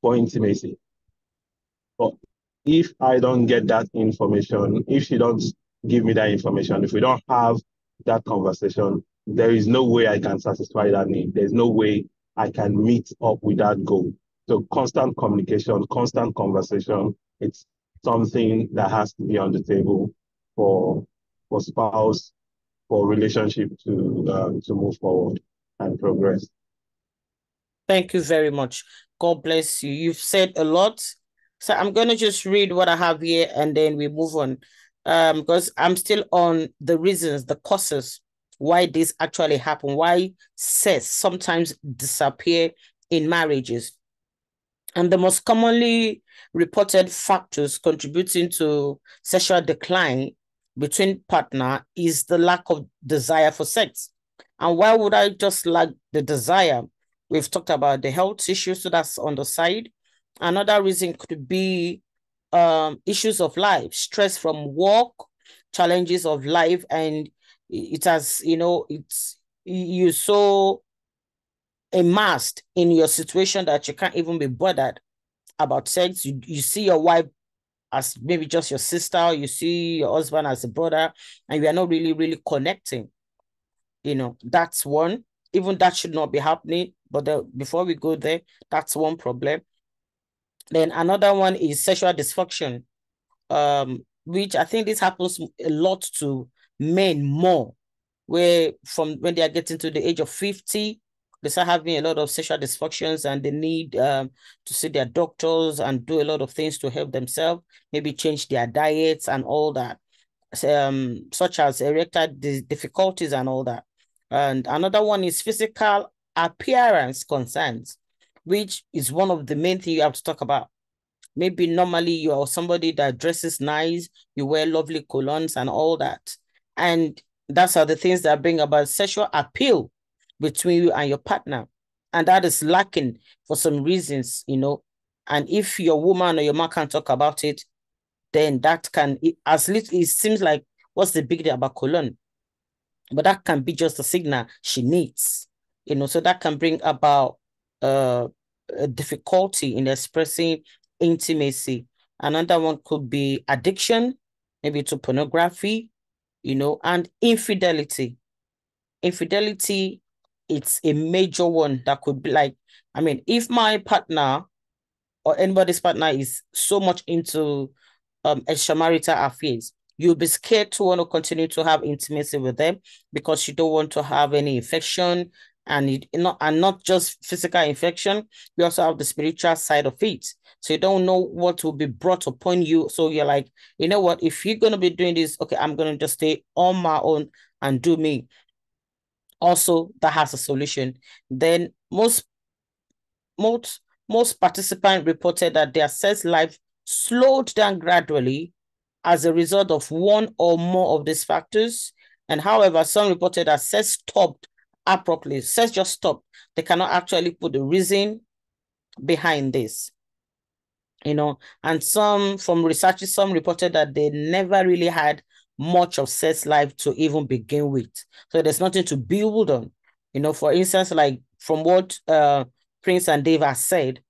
for intimacy. But if I don't get that information, if she don't give me that information, if we don't have that conversation, there is no way I can satisfy that need. There's no way I can meet up with that goal. So constant communication, constant conversation, it's something that has to be on the table for for spouse, for relationship to um, to move forward and progress. Thank you very much. God bless you. You've said a lot. So I'm going to just read what I have here and then we move on. Um, because I'm still on the reasons, the causes why this actually happened, why sex sometimes disappear in marriages. And the most commonly reported factors contributing to sexual decline between partner is the lack of desire for sex. And why would I just lack the desire? We've talked about the health issues, so that's on the side. Another reason could be um, issues of life, stress from work, challenges of life, and it has, you know, it's you so immersed in your situation that you can't even be bothered about sex. You, you see your wife as maybe just your sister, you see your husband as a brother, and you are not really, really connecting. You know, that's one. Even that should not be happening. But the, before we go there, that's one problem. Then another one is sexual dysfunction, um, which I think this happens a lot to men more, where from when they are getting to the age of 50, they start having a lot of sexual dysfunctions and they need um, to see their doctors and do a lot of things to help themselves, maybe change their diets and all that, um, such as erectile difficulties and all that. And another one is physical appearance concerns, which is one of the main things you have to talk about. Maybe normally you are somebody that dresses nice, you wear lovely colognes and all that. And that's are the things that bring about sexual appeal between you and your partner. And that is lacking for some reasons, you know. And if your woman or your man can't talk about it, then that can, as little, it seems like, what's the big deal about cologne? But that can be just a signal she needs, you know, so that can bring about uh, a difficulty in expressing intimacy. Another one could be addiction, maybe to pornography, you know, and infidelity. Infidelity it's a major one that could be like, I mean, if my partner or anybody's partner is so much into um extramarital affairs, you'll be scared to want to continue to have intimacy with them because you don't want to have any infection and not and not just physical infection. You also have the spiritual side of it. So you don't know what will be brought upon you. So you're like, you know what? If you're gonna be doing this, okay, I'm gonna just stay on my own and do me also that has a solution. Then most most most participants reported that their sex life slowed down gradually as a result of one or more of these factors. And however, some reported that sex stopped abruptly. Sex just stop. They cannot actually put the reason behind this. You know, and some from researchers, some reported that they never really had much of sex life to even begin with. So there's nothing to build on. You know, for instance, like from what uh, Prince and Dave have said,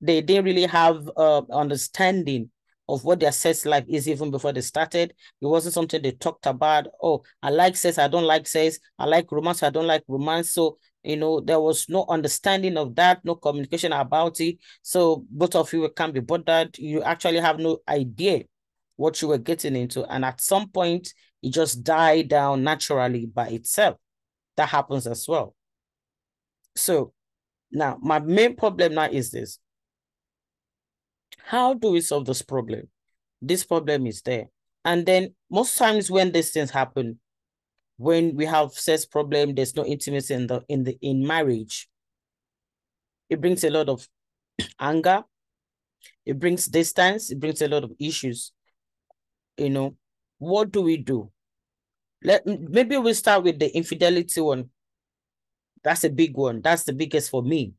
they didn't really have uh, understanding of what their sex life is even before they started. It wasn't something they talked about. Oh, I like sex, I don't like sex. I like romance, I don't like romance. So, you know, there was no understanding of that, no communication about it. So both of you can't be bothered. You actually have no idea what you were getting into. And at some point, it just died down naturally by itself. That happens as well. So now my main problem now is this. How do we solve this problem? This problem is there. And then most times when these things happen, when we have sex problem, there's no intimacy in the in the in marriage. It brings a lot of anger. It brings distance. It brings a lot of issues you know, what do we do? Let maybe we start with the infidelity one. That's a big one. That's the biggest for me.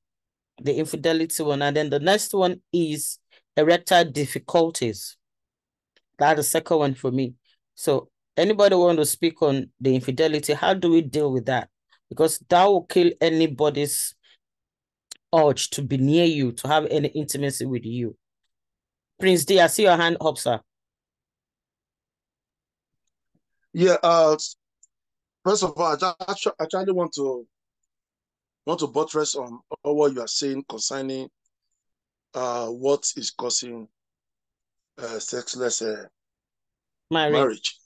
The infidelity one. And then the next one is erectile difficulties. That's the second one for me. So anybody want to speak on the infidelity? How do we deal with that? Because that will kill anybody's urge to be near you, to have any intimacy with you. Prince D, I see your hand up, sir. Yeah, uh, first of all, I actually, want to want to buttress on what you are saying concerning uh, what is causing uh, sexless uh, marriage. marriage.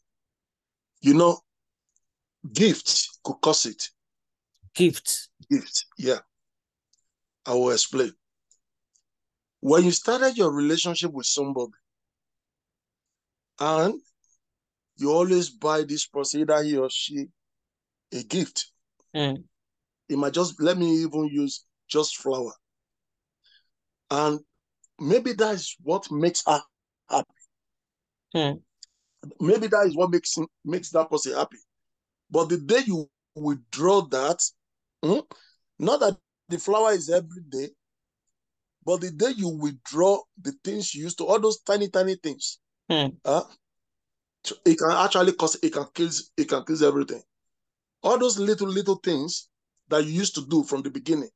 You know, gifts could cause it. Gifts. Gifts, yeah. I will explain. When you started your relationship with somebody, and you always buy this person, either he or she, a gift. Mm. It might just let me even use just flower. And maybe that is what makes her happy. Mm. Maybe that is what makes makes that person happy. But the day you withdraw that, mm, not that the flower is every day, but the day you withdraw the things you used to, all those tiny, tiny things, mm. uh, it can actually cause it can kill it can kill everything. All those little little things that you used to do from the beginning,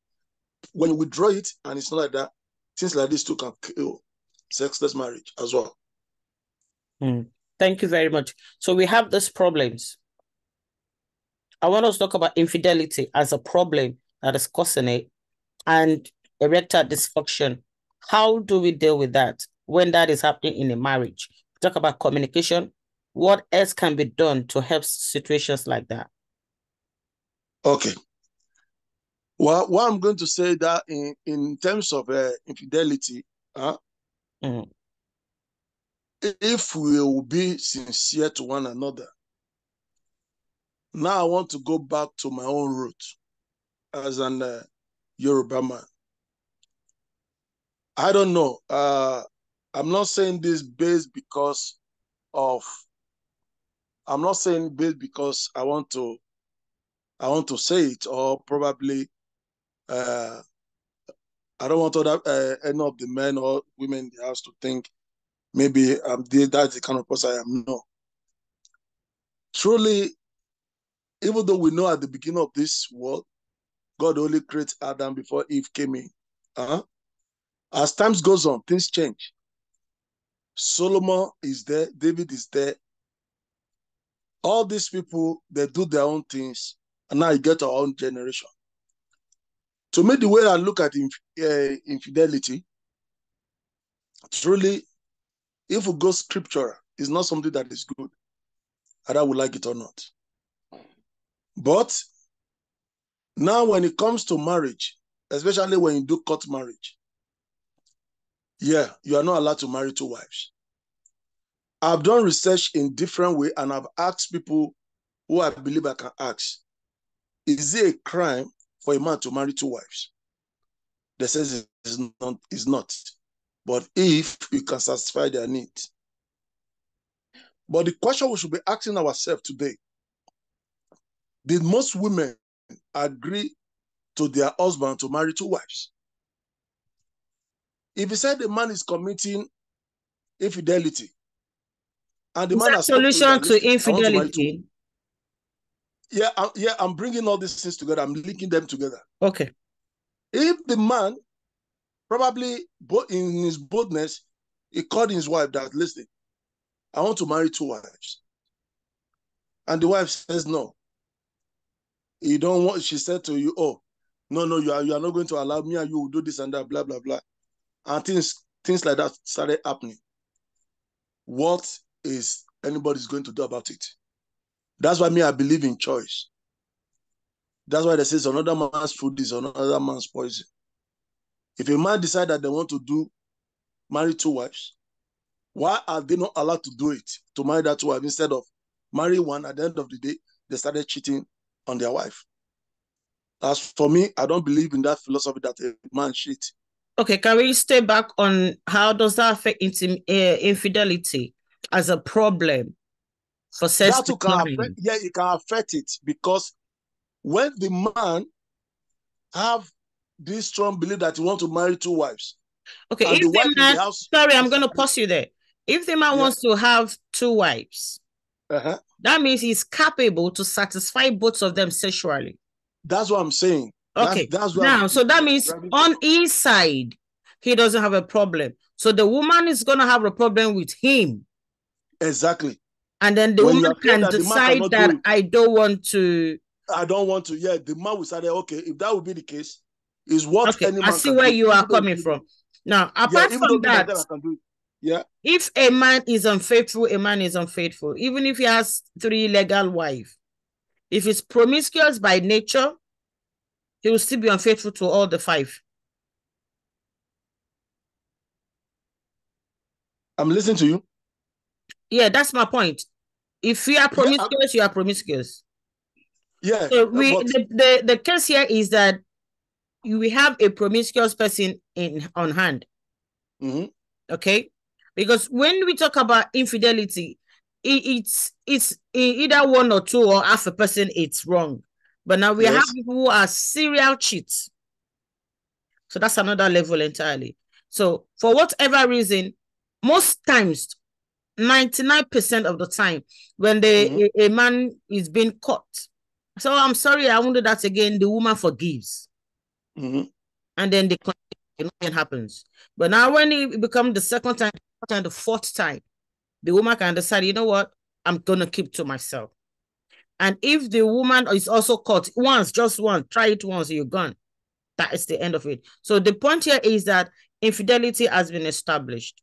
when you withdraw it and it's not like that, things like this too can kill sexless marriage as well. Mm. Thank you very much. So we have these problems. I want us to talk about infidelity as a problem that is causing it and erectile dysfunction. How do we deal with that when that is happening in a marriage? Talk about communication, what else can be done to help situations like that? Okay. Well, what I'm going to say that in, in terms of uh, infidelity, huh? Mm-hmm. if we will be sincere to one another, now I want to go back to my own root as an uh, Yoruba man. I don't know. Uh, I'm not saying this based because of I'm not saying this because I want to I want to say it or probably uh, I don't want other uh, any of the men or women in the house to think maybe the, that's the kind of person I am. No. Truly, even though we know at the beginning of this world, God only created Adam before Eve came in. Uh-huh. As times goes on, things change. Solomon is there, David is there, all these people they do their own things and now you get our own generation to me the way i look at inf uh, infidelity truly if we go scripture, it's not something that is good either we like it or not. But now when it comes to marriage especially when you do court marriage yeah you are not allowed to marry two wives. I've done research in different way and I've asked people who I believe I can ask, is it a crime for a man to marry two wives? They says it's not, not. But if you can satisfy their needs. But the question we should be asking ourselves today, did most women agree to their husband to marry two wives? If you said the man is committing infidelity, and the is man that solution to infidelity? Yeah, I, yeah, I'm bringing all these things together. I'm linking them together. Okay. If the man, probably in his boldness, he called his wife that, listen, I want to marry two wives. And the wife says no. You don't want, she said to you, oh, no, no, you are, you are not going to allow me and you will do this and that, blah, blah, blah. And things, things like that started happening. What is anybody's going to do about it. That's why me, I believe in choice. That's why they say another man's food is another man's poison. If a man decide that they want to do marry two wives, why are they not allowed to do it to marry that wife instead of marry one? At the end of the day, they started cheating on their wife. As for me, I don't believe in that philosophy that a man cheat. Okay, can we stay back on how does that affect intim- uh, infidelity? as a problem for sex that can affect, yeah it can affect it because when the man have this strong belief that he want to marry two wives okay if the, the man the sorry i'm going to pause you there if the man yeah. wants to have two wives uh-huh. that means he's capable to satisfy both of them sexually that's what i'm saying Okay. That's, that's now, I'm so that means on his side, he doesn't have a problem. So the woman is gonna have a problem with him, exactly. And then the When woman can that man decide do that it. I don't want to. I don't want to. Yeah, the man will say, that, okay, if that would be the case, is what Okay, I see where do, you are coming from. Now, apart though from that, do. Yeah, if a man is unfaithful, a man is unfaithful, even if he has three legal wives. If he's promiscuous by nature, he will still be unfaithful to all the five. I'm listening to you. Yeah, that's my point. If you are promiscuous, you are promiscuous. Yeah, So we but- the, the, the case here is that you will have a promiscuous person in on hand. Mhm. okay because when we talk about infidelity it, it's it's either one or two or half a person it's wrong but now we have people who are serial cheats so that's another level entirely so for whatever reason most times 99% of the time when the a, a man is being caught so i'm sorry i won't do that again the woman forgives Mhm. and then the nothing happens. But now when it become the second time, time, the fourth time, the woman can decide, you know what, I'm gonna keep to myself. And if the woman is also caught once, just once, try it once, you're gone. That is the end of it. So the point here is that infidelity has been established.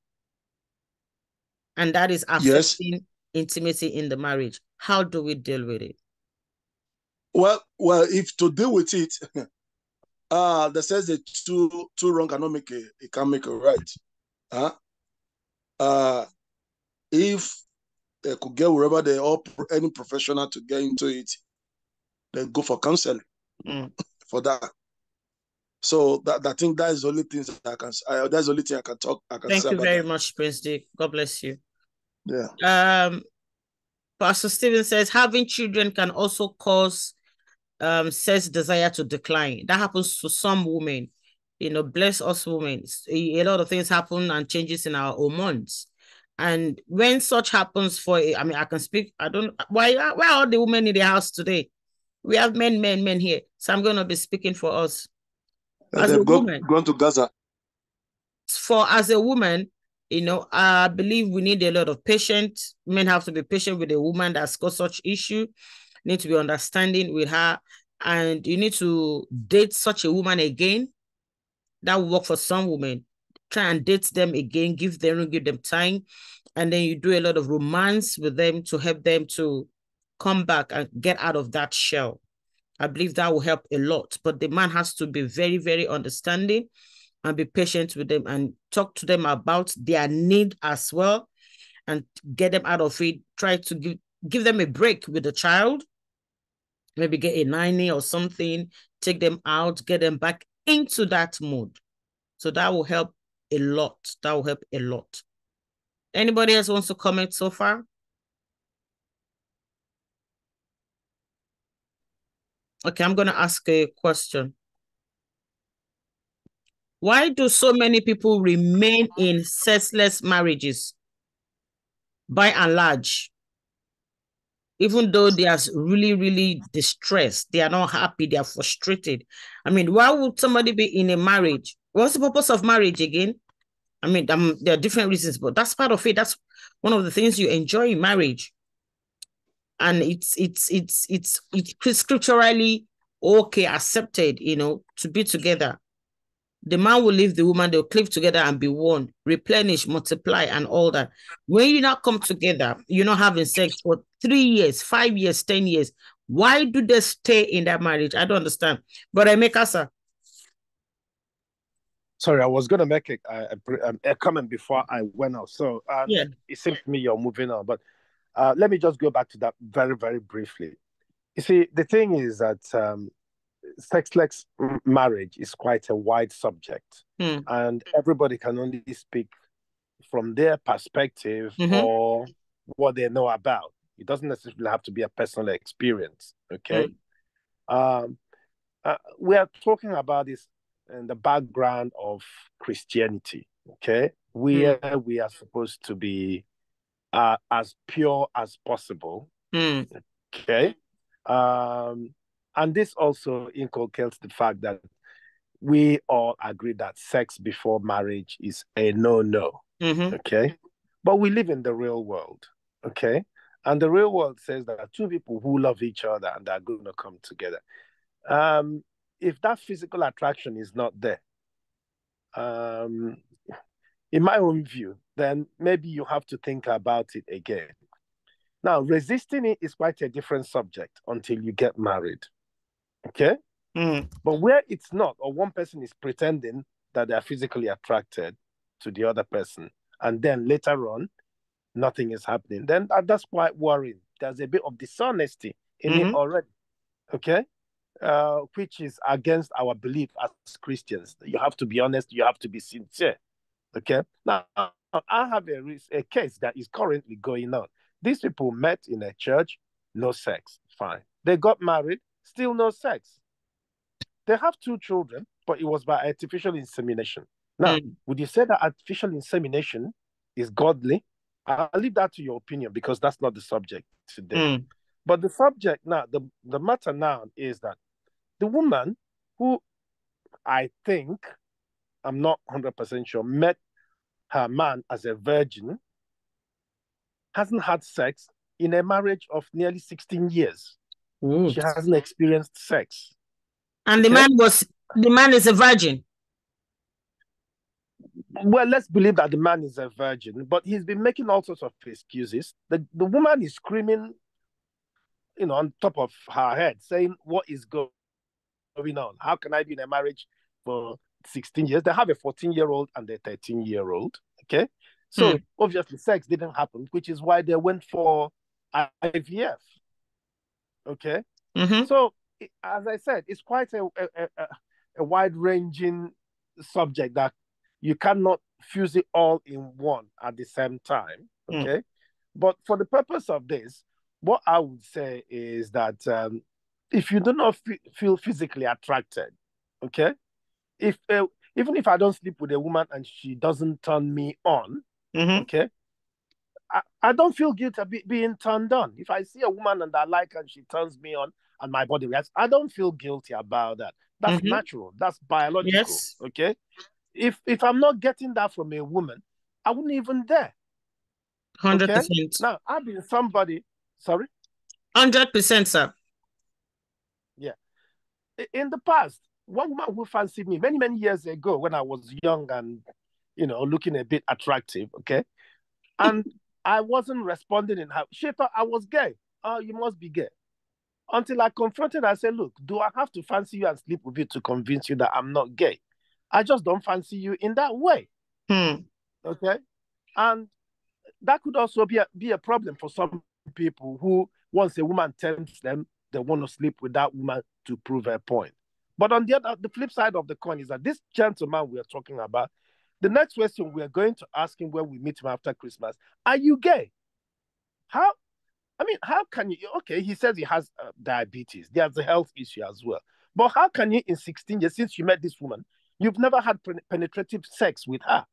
And that is Yes. affecting intimacy in the marriage. How do we deal with it? Well, well, if to deal with it, uh, that says the two two wrong cannot make a it can make a right. Huh? Uh, if they could get wherever they are any professional to get into it, then go for counseling Mm. for that. So that I think that is the only things that I can. I, that's the only thing I can talk. I can Thank you very that. much, Prince Dick. God bless you. Yeah. um pastor Stephen says having children can also cause um sex desire to decline. That happens to some women. You know bless us women. A lot of things happen and changes in our hormones. And when such happens for i mean i can speak i don't why why are the women in the house today? We have men men men here. So i'm going to be speaking for us. As a go, woman. going to Gaza. for as a woman, you know, I believe we need a lot of patience. Men have to be patient with a woman that's got such issue. Need to be understanding with her, and you need to date such a woman again. That will work for some women. Try and date them again, give them give them time, and then you do a lot of romance with them to help them to come back and get out of that shell. I believe that will help a lot. But the man has to be very, very understanding and be patient with them and talk to them about their need as well and get them out of it. Try to give give them a break with the child. Maybe get a nanny or something, take them out, get them back into that mood. So that will help a lot. That will help a lot. Anybody else wants to comment so far? Okay, I'm going to ask a question. Why do so many people remain in sexless marriages by and large? Even though they are really, really distressed, they are not happy, they are frustrated. I mean, why would somebody be in a marriage? What's the purpose of marriage again? I mean, um, there are different reasons, but that's part of it. That's one of the things you enjoy in marriage. And it's it's it's it's it's scripturally okay, accepted, you know, to be together the man will leave the woman, they'll cleave together and be one, replenish, multiply, and all that. When you not come together, you're not having sex for three years, five years, 10 years. Why do they stay in that marriage? I don't understand. But I make us Sorry, I was going to make a, a, a, comment before I went out. So um, Yeah. it seems to me you're moving on. But uh, let me just go back to that very, very briefly. You see, the thing is that um, sexless marriage is quite a wide subject, Hmm. and everybody can only speak from their perspective Mhm. or what they know about. It doesn't necessarily have to be a personal experience. Okay. Um, uh, we are talking about this in the background of Christianity. Okay. Where we are supposed to be uh, as pure as possible Hmm. Okay. Um, And this also inculcates the fact that we all agree that sex before marriage is a no no. Mm-hmm. Okay. But we live in the real world. Okay. And the real world says that two people who love each other and are going to come together. Um, if that physical attraction is not there, um, in my own view, then maybe you have to think about it again. Now, resisting it is quite a different subject until you get married. Okay? Mm. But where it's not, or one person is pretending that they are physically attracted to the other person, and then later on, nothing is happening, then that, that's quite worrying. There's a bit of dishonesty in Mhm. it already. Okay? Uh, which is against our belief as Christians. You have to be honest, you have to be sincere. Okay? Now, I have a, a case that is currently going on. These people met in a church, no sex, fine. They got married, still no sex. They have two children, but it was by artificial insemination. Now, Mm. would you say that artificial insemination is godly? I'll leave that to your opinion because that's not the subject today. Mm. But the subject now, the, the matter now is that the woman who I think, I'm not 100% sure, met her man as a virgin, hasn't had sex in a marriage of nearly 16 years. Ooh. She hasn't experienced sex. And the Okay. man was the man is a virgin. Well, let's believe that the man is a virgin, but he's been making all sorts of excuses. The, the woman is screaming, you know, on top of her head, saying, What is going on? How can I be in a marriage for 16 years? They have a 14 year old and a 13 year old. Okay. So Hmm. obviously, sex didn't happen, which is why they went for IVF. Okay. Mhm. So, as I said, it's quite a, a, a, a wide ranging subject that you cannot fuse it all in one at the same time. Mm. Okay. But for the purpose of this, what I would say is that um, if you do not fe- feel physically attracted, okay, if uh, even if I don't sleep with a woman and she doesn't turn me on, Mhm. okay, I, I don't feel guilty be, being turned on. If I see a woman and I like her and she turns me on and my body reacts, I don't feel guilty about that. That's Mhm. natural. That's biological. Yes. Okay. If if I'm not getting that from a woman, I wouldn't even dare. Hundred Okay. percent. Now I've been somebody. Sorry. Hundred percent, sir. Yeah. In the past, one woman who fancied me many many years ago when I was young and you know looking a bit attractive. Okay. And I wasn't responding in her. She thought I was gay. Oh, you must be gay. Until I confronted her, I said, Look, do I have to fancy you and sleep with you to convince you that I'm not gay? I just don't fancy you in that way. Hmm. Okay. And that could also be a, be a problem for some people who, once a woman tempts them, they want to sleep with that woman to prove her point. But on the other, the flip side of the coin is that this gentleman we are talking about, the next question we are going to ask him when we meet him after Christmas, are you gay? How? I mean, how can you? Okay, he says he has uh, diabetes. There's a health issue as well. But how can you, in 16 years since you met this woman, you've never had pen- penetrative sex with her?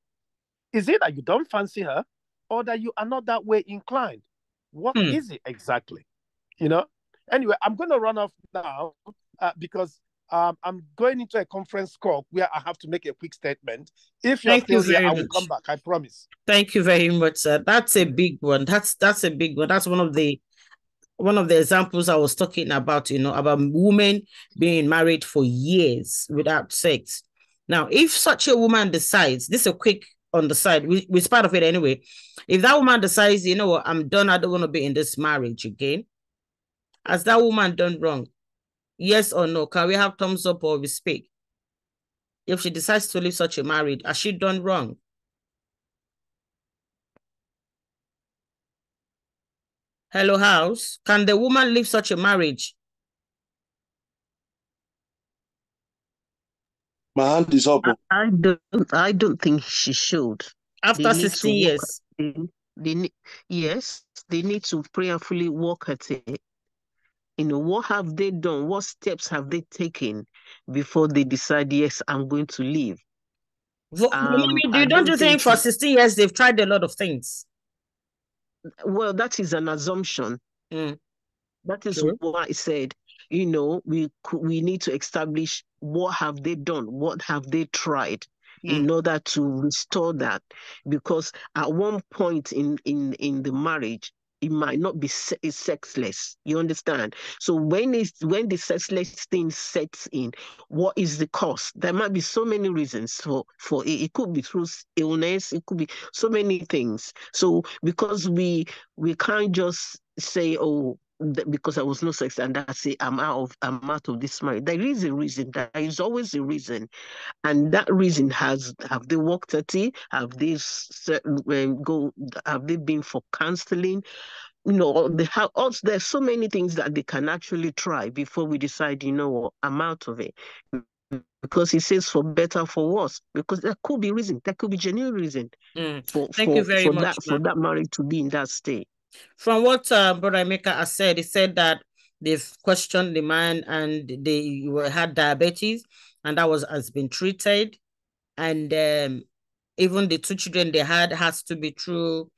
Is it that you don't fancy her, or that you are not that way inclined? What is Hmm. it exactly? You know. Anyway, I'm going to run off now uh, because um, I'm going into a conference call where I have to make a quick statement. If you're Thank you here, I will much. come back. I promise. Thank you very much, sir. That's a big one. That's that's a big one. That's one of the one of the examples I was talking about, you know, about women being married for years without sex. Now, if such a woman decides, this is a quick on the side, we, we're part of it anyway. If that woman decides, you know what, I'm done, I don't want to be in this marriage again, has that woman done wrong? Yes or no? Can we have thumbs up or we speak? If she decides to leave such a marriage, has she done wrong? Hello, house. Can the woman leave such a marriage? My hand is up. I don't I don't think she should. After need to 16 years. They, they need, yes, they need to prayerfully work at it. You know, what have they done? What steps have they taken before they decide, yes, I'm going to leave? Um, do you don't don't you think think for 16 years they've tried a lot of things? Well, that is an assumption. Mm. That is True. what I said. you know, we we need to establish what have they done, what have they tried mm. in order to restore that, because at one point in in in the marriage, it might not be se- sexless. You understand? So when is when the sexless thing sets in, what is the cause? There might be so many reasons for for it. It could be through illness. It could be so many things. So because we we can't just say, oh, because I was no sex and that's it. I'm out of I'm out of this marriage. There is a reason. There is always a reason, and that reason has have they worked at it? Have they um, go? Have they been for counseling? You know, they have also there's so many things that they can actually try before we decide. You know what? I'm out of it because he says for better for worse because there could be reason there could be genuine reason mm. for, Thank for, you very for much, that for that marriage to be in that state from what uh, Brother Emeka has said, he said that they've questioned the man and they were, had diabetes and that was has been treated. And um, even the two children they had has to be through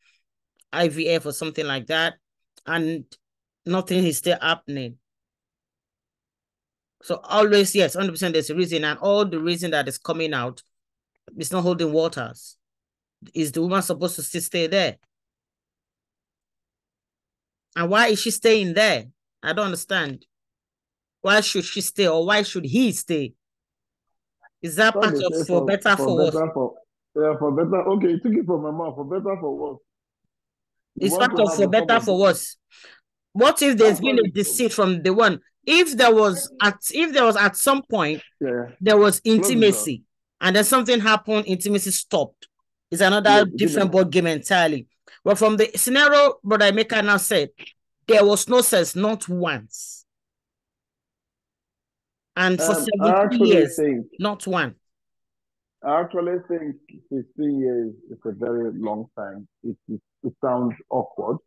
IVF or something like that. And nothing is still happening. So always, yes, 100% there's a reason. And all the reason that is coming out is not holding waters. Is the woman supposed to still stay there? And why is she staying there? I don't understand. Why should she stay or why should he stay? Is that part of for, for, better for, for yeah, for better. Okay, you took it from my mouth. For better for what? It's part of for better for worse. What if there's been a deceit from the one? If there was at if there was at some point yeah. there was intimacy and then something happened, intimacy stopped. It's another yeah, different board game entirely. But from the scenario Brother Emeka now said, there was no sense, not once. And for um, 17 years, think, not one. I actually think 16 years is a very long time. It, it, it sounds awkward.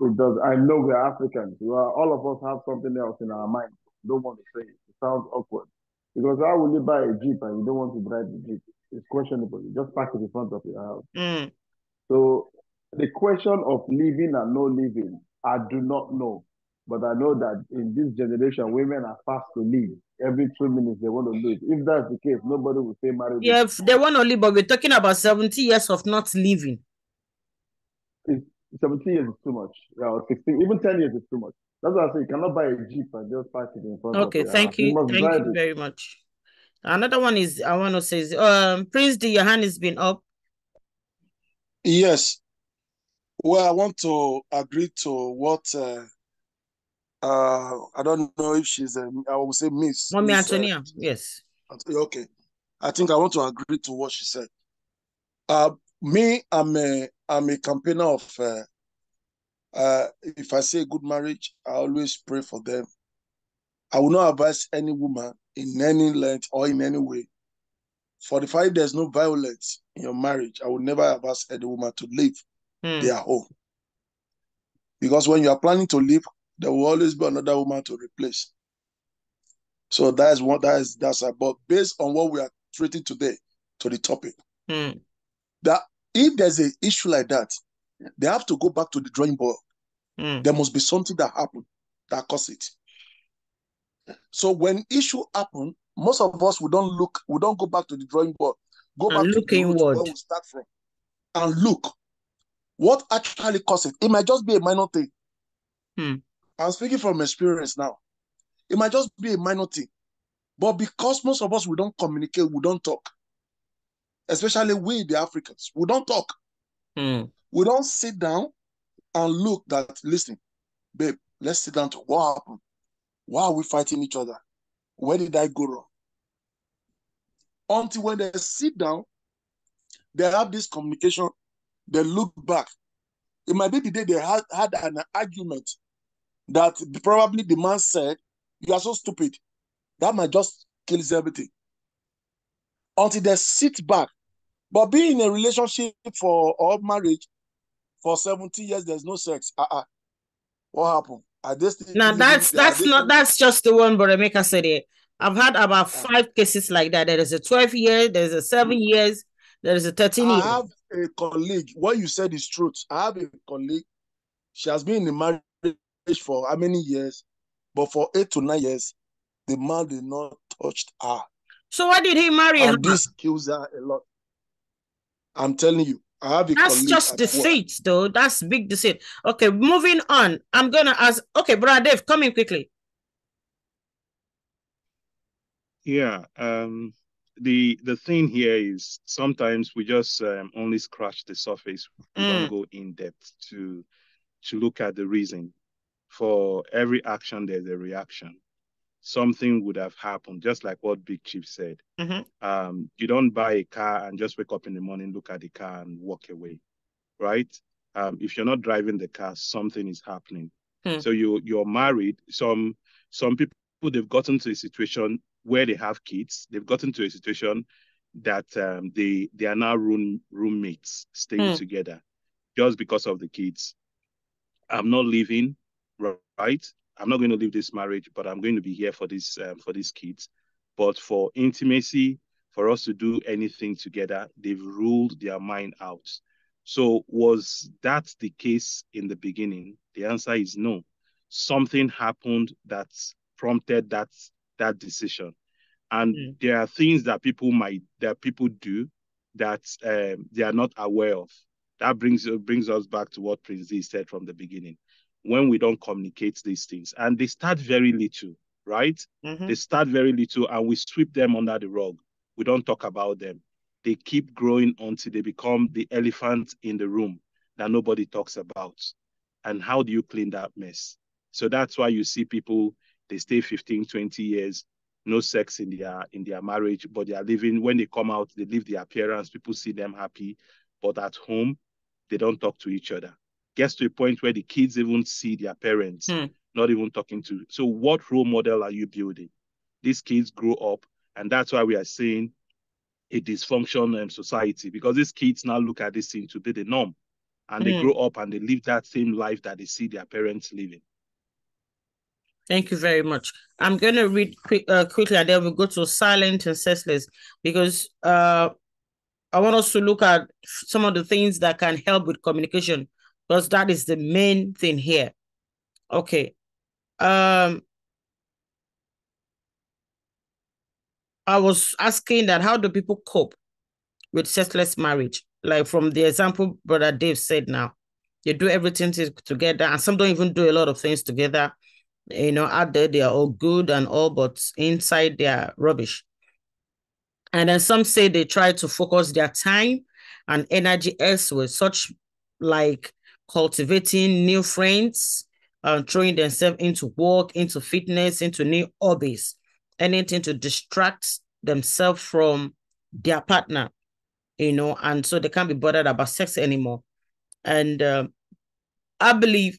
It does. I know we're Africans. We are, all of us have something else in our mind. Don't want to say it. It sounds awkward. Because how will you buy a Jeep and you don't want to drive the Jeep? It's questionable. You just park it in front of your house. Mm. So the question of living and no living, I do not know. But I know that in this generation, women are fast to leave. Every two minutes they want to leave. If that's the case, nobody will stay married. Yeah, they want to leave, but we're talking about 70 years of not living. 70 years is too much. Yeah, 16, even 10 years is too much. That's why I say you cannot buy a Jeep and just park it in front okay, of thank you. you thank you it. very much. Another one is I want to say, um, Prince D, your hand has been up. Yes. Well, I want to agree to what uh, uh, I don't know if she's a, I will say Miss. Mommy Miss, uh, Antonia, uh, yes. Okay. I think I want to agree to what she said. Uh, me, I'm a, I'm a campaigner of, uh, uh, if I say good marriage, I always pray for them. I will not advise any woman in any length or in any way. For the fact there's no violence in your marriage, I will never advise any woman to leave mm. their home. Because when you are planning to leave, there will always be another woman to replace. So that is what that is that's about based on what we are treating today to the topic. Mm. That if there's an issue like that, they have to go back to the drawing board. Mm. There must be something that happened that caused it. So when issue happen, most of us we don't look, we don't go back to the drawing board. Go and back look to where we start from, and look what actually caused it? It might just be a minor thing. Hmm. I'm speaking from experience now. It might just be a minor thing. But because most of us, we don't communicate, we don't talk. Especially we, the Africans, we don't talk. Hmm. We don't sit down and look that, listen, babe, let's sit down to what happened? Why are we fighting each other? Where did I go wrong? Until when they sit down, they have this communication they look back. It might be the day they had, had an argument that probably the man said, You are so stupid. That might just kill everything. Until they sit back. But being in a relationship for or marriage for 70 years, there's no sex. Uh-uh. What happened? Are they still now that's that's not that's just the one Boremeka said it. I've had about ah. five cases like that. There is a 12 year, there's a seven mm. years, there is a 13 years. I have a colleague. What you said is truth. I have a colleague. She has been in the marriage for how many years? But for eight to nine years, the man did not touch her. So why did he marry her? And this kills her a lot. I'm telling you, I have a That's just at work. deceit, though. That's big deceit. Okay, moving on. I'm gonna ask. Okay, brother Dave, come in quickly. Yeah, um, the the thing here is sometimes we just um, only scratch the surface. We don't Mm. go in depth to to look at the reason. For every action, there's a reaction. Something would have happened, just like what Big Chief said. Mhm. Um, you don't buy a car and just wake up in the morning, look at the car, and walk away, right? Um, if you're not driving the car, something is happening. Hmm. So you you're married. Some some people they've gotten to a situation where they have kids. They've gotten to a situation that um, they they are now room roommates staying Hmm. together just because of the kids. I'm not leaving, right? I'm not going to leave this marriage, but I'm going to be here for this um, for these kids. But for intimacy, for us to do anything together, they've ruled their mind out. So was that the case in the beginning? The answer is no. Something happened that prompted that that decision. And Mm. there are things that people might that people do that um, they are not aware of. That brings brings us back to what Prince Z said from the beginning. When we don't communicate these things, and they start very little, right? Mhm. They start very little, and we sweep them under the rug. We don't talk about them. They keep growing until they become the elephant in the room that nobody talks about. And how do you clean that mess? So that's why you see people they stay 15, 20 years, no sex in their in their marriage, but they are living when they come out, they leave the appearance, people see them happy, but at home, they don't talk to each other. Gets to a point where the kids even see their parents Hmm. not even talking to. So, what role model are you building? These kids grow up, and that's why we are seeing a dysfunction um, society because these kids now look at this thing to be the norm, and they Hmm. grow up and they live that same life that they see their parents living. Thank you very much. I'm going to read quick, uh, quickly and then we'll go to silent and senseless because uh, I want us to look at some of the things that can help with communication because that is the main thing here. Okay. Um, I was asking that how do people cope with sexless marriage? Like from the example Brother Dave said now, they do everything together and some don't even do a lot of things together you know, out there they are all good and all, but inside they are rubbish. And then some say they try to focus their time and energy elsewhere, such like cultivating new friends, uh, throwing themselves into work, into fitness, into new hobbies, anything to distract themselves from their partner, you know, and so they can't be bothered about sex anymore. And uh, I believe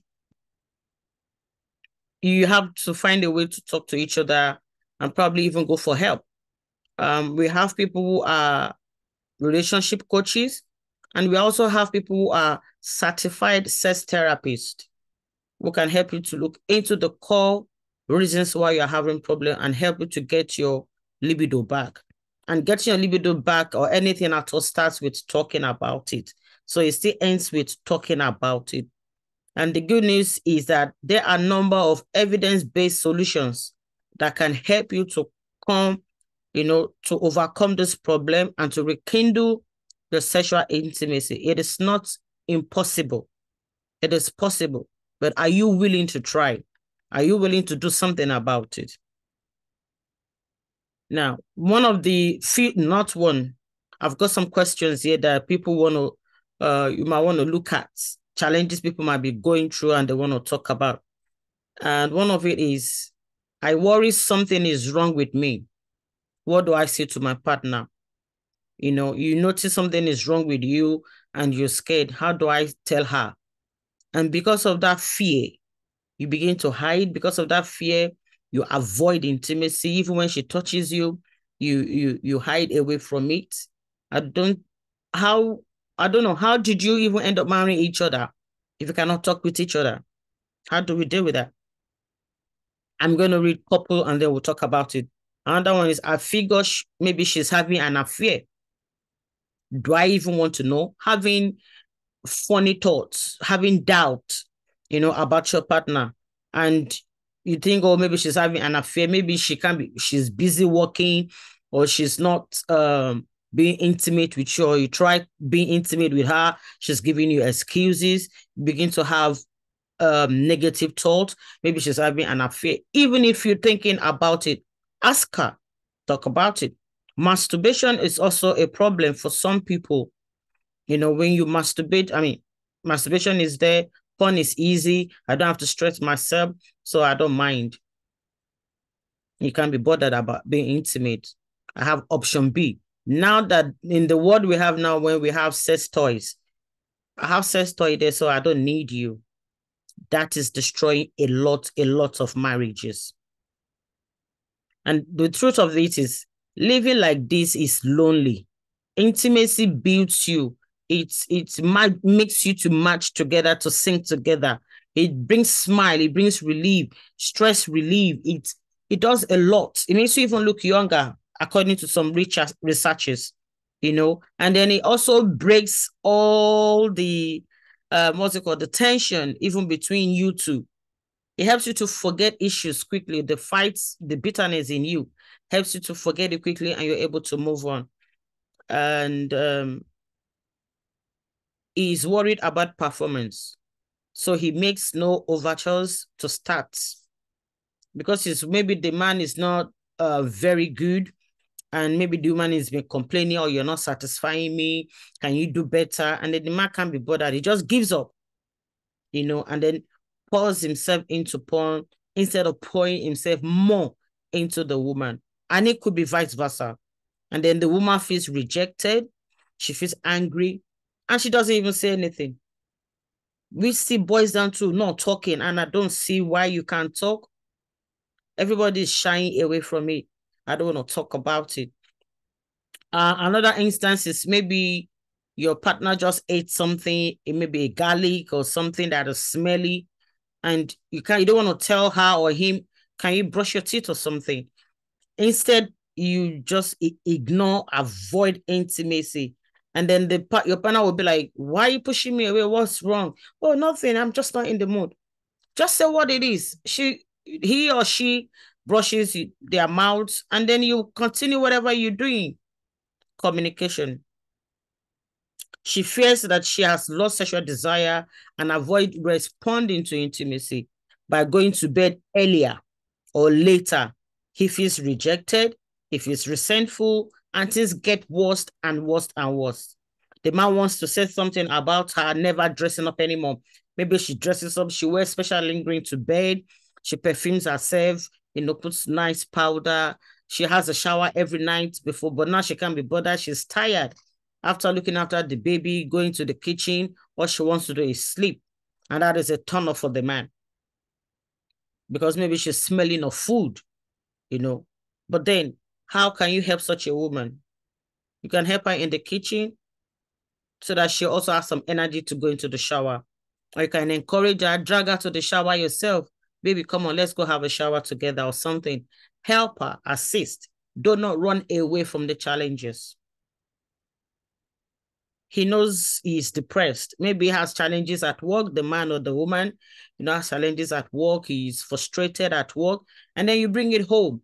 you have to find a way to talk to each other and probably even go for help. Um, we have people who are relationship coaches, and we also have people who are certified sex therapists who can help you to look into the core reasons why you're having problem and help you to get your libido back. And getting your libido back or anything at all starts with talking about it. So it still ends with talking about it. And the good news is that there are a number of evidence-based solutions that can help you to come, you know, to overcome this problem and to rekindle the sexual intimacy. It is not impossible. It is possible. But are you willing to try? Are you willing to do something about it? Now, one of the few, not one, I've got some questions here that people want to, uh, you might want to look at challenges people might be going through and they want to talk about. And one of it is, I worry something is wrong with me. What do I say to my partner? You know, you notice something is wrong with you and you're scared. How do I tell her? And because of that fear, you begin to hide. Because of that fear, you avoid intimacy. Even when she touches you, you you you hide away from it. I don't how I don't know. How did you even end up marrying each other if you cannot talk with each other? How do we deal with that? I'm going to read couple and then we'll talk about it. Another one is I figure maybe she's having an affair. Do I even want to know? Having funny thoughts, having doubt, you know, about your partner. And you think, oh, maybe she's having an affair, maybe she can be she's busy working or she's not um being intimate with you, you try being intimate with her, she's giving you excuses, begin to have um negative thoughts, maybe she's having an affair. Even if you're thinking about it, ask her, talk about it. Masturbation is also a problem for some people. You know, when you masturbate, I mean, masturbation is there, fun is easy, I don't have to stress myself, so I don't mind. You can't be bothered about being intimate. I have option B. Now that in the world we have now, when we have sex toys, I have sex toy there, so I don't need you. That is destroying a lot, a lot of marriages. And the truth of it is, living like this is lonely. Intimacy builds you. It it makes you to match together, to sing together. It brings smile. It brings relief, stress relief. It it does a lot. It makes you even look younger, according to some researchers. You know, and then it also breaks all the uh, what's it called, the tension even between you two. It helps you to forget issues quickly, the fights, the bitterness in you helps you to forget it quickly and you're able to move on. And um, he's worried about performance. So he makes no overtures to start because it's maybe the man is not uh, very good and maybe the woman is been complaining or you're not satisfying me. Can you do better? And then the man can't be bothered. He just gives up, you know, and then pours himself into porn instead of pouring himself more into the woman. And it could be vice versa. And then the woman feels rejected, she feels angry, and she doesn't even say anything. We see boys down to not talking, and I don't see why you can't talk. Everybody's shying away from it. I don't want to talk about it. Uh, another instance is maybe your partner just ate something, it may be a garlic or something that is smelly, and you can not you don't want to tell her or him, can you brush your teeth or something? Instead, you just ignore, avoid intimacy. And then the part your partner will be like, Why are you pushing me away? What's wrong? Oh, nothing. I'm just not in the mood. Just say what it is. She he or she brushes their mouths, and then you continue whatever you're doing. Communication. She fears that she has lost sexual desire and avoid responding to intimacy by going to bed earlier or later. He feels rejected, he feels resentful, and things get worse and worse and worse. The man wants to say something about her never dressing up anymore. Maybe she dresses up, she wears special lingering to bed, she perfumes herself, you know, puts nice powder. She has a shower every night before, but now she can't be bothered. She's tired. After looking after the baby, going to the kitchen, all she wants to do is sleep. And that is a turn off for the man. Because maybe she's smelling of food, you know. But then, how can you help such a woman? You can help her in the kitchen so that she also has some energy to go into the shower. Or you can encourage her, drag her to the shower yourself baby, come on, let's go have a shower together or something. Help her, assist. Do not run away from the challenges. He knows he's depressed. Maybe he has challenges at work, the man or the woman, you know, has challenges at work. He's frustrated at work. And then you bring it home.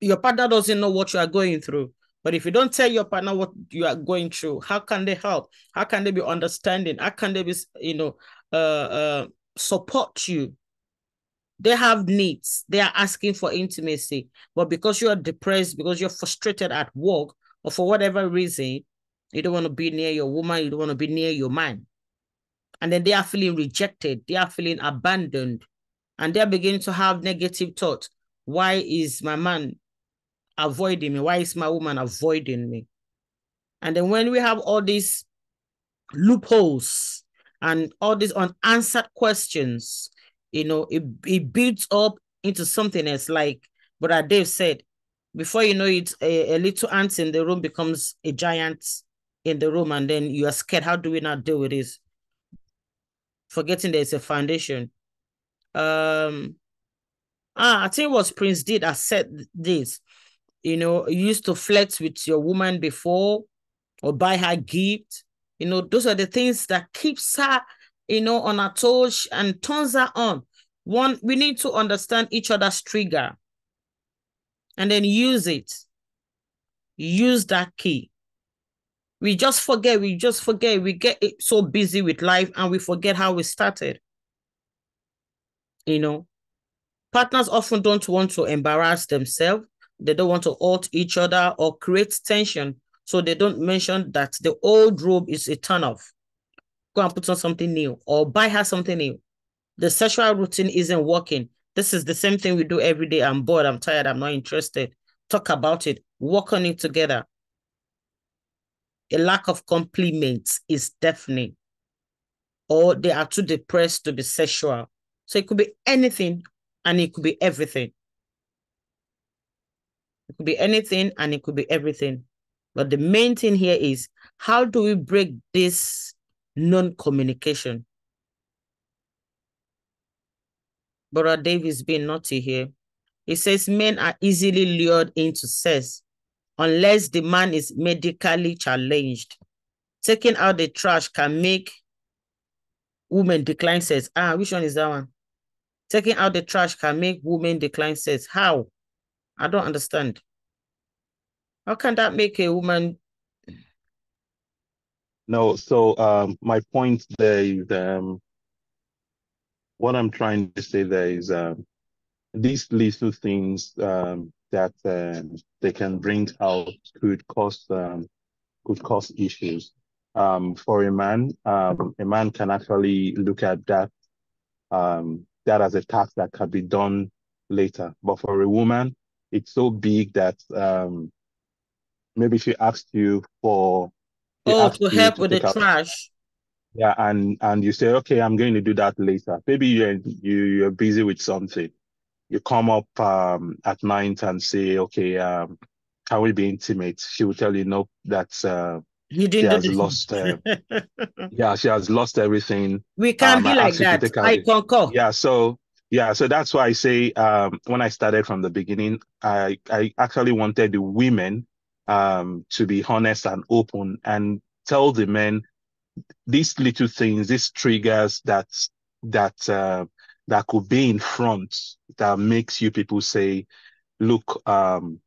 Your partner doesn't know what you are going through. But if you don't tell your partner what you are going through, how can they help? How can they be understanding? How can they be, you know, uh, uh, support you. They have needs. They are asking for intimacy. But because you are depressed, because you're frustrated at work, or for whatever reason, you don't want to be near your woman, you don't want to be near your man. And then they are feeling rejected, they are feeling abandoned, and they're beginning to have negative thoughts. Why is my man avoiding me? Why is my woman avoiding me? And then when we have all these loopholes and all these unanswered questions, you know, it, it builds up into something else. Like Brother Dave said, before you know it, a, a little ant in the room becomes a giant in the room, and then you are scared. How do we not deal with this? Forgetting there's a foundation. Um, ah, I think it was Prince D I said this. You know, you used to flirt with your woman before or buy her gift you know, those are the things that keeps her, you know, on her toes and turns her on. One, we need to understand each other's trigger and then use it. Use that key. We just forget, we just forget, we get so busy with life and we forget how we started. You know, partners often don't want to embarrass themselves. They don't want to hurt each other or create tension. So they don't mention that the old robe is a turn off. Go and put on something new or buy her something new. The sexual routine isn't working. This is the same thing we do every day. I'm bored. I'm tired. I'm not interested. Talk about it. Work on it together. A lack of compliments is deafening, or they are too depressed to be sexual. So it could be anything and it could be everything. It could be anything and it could be everything. But the main thing here is how do we break this non-communication? Brother Dave's being naughty here. He says men are easily lured into sex unless the man is medically challenged. Taking out the trash can make women decline sex. Ah, which one is that one? Taking out the trash can make women decline sex. How? I don't understand. How can that make a woman? No, so um, my point there is um, what I'm trying to say there is um, these little things um, that um, they can bring out could cause um, could cause issues. Um, for a man, um, a man can actually look at that um, that as a task that can be done later. But for a woman, it's so big that um, maybe she asked you for oh to help to with the trash. Yeah, and and you say, okay, I'm going to do that later. Maybe you're you you're busy with something. You come up um, at night and say, okay, um, can we be intimate? She will tell you, no, that's uh, you didn't she has lost. Uh, yeah, she has lost everything. We can't um, be like that. I concur. Yeah, so yeah, so that's why I say um, when I started from the beginning, I I actually wanted the women um, to be honest and open and tell the men these little things, these triggers that that uh, that could be in front that makes you people say, look, um,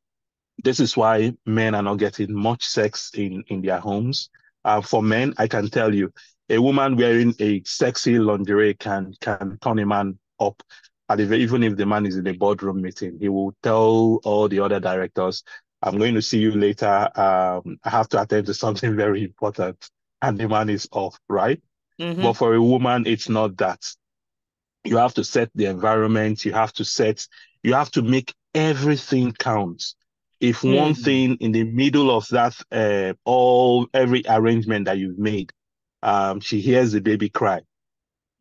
this is why men are not getting much sex in in their homes. Uh, for men, I can tell you, a woman wearing a sexy lingerie can can turn a man up. and even if the man is in a boardroom meeting, he will tell all the other directors, "I'm going to see you later. Um, I have to attend to something very important," and the man is off, right? Mm-hmm. But for a woman, it's not that. You have to set the environment. You have to set. You have to make everything count if mm. one thing in the middle of that uh, all every arrangement that you've made um she hears the baby cry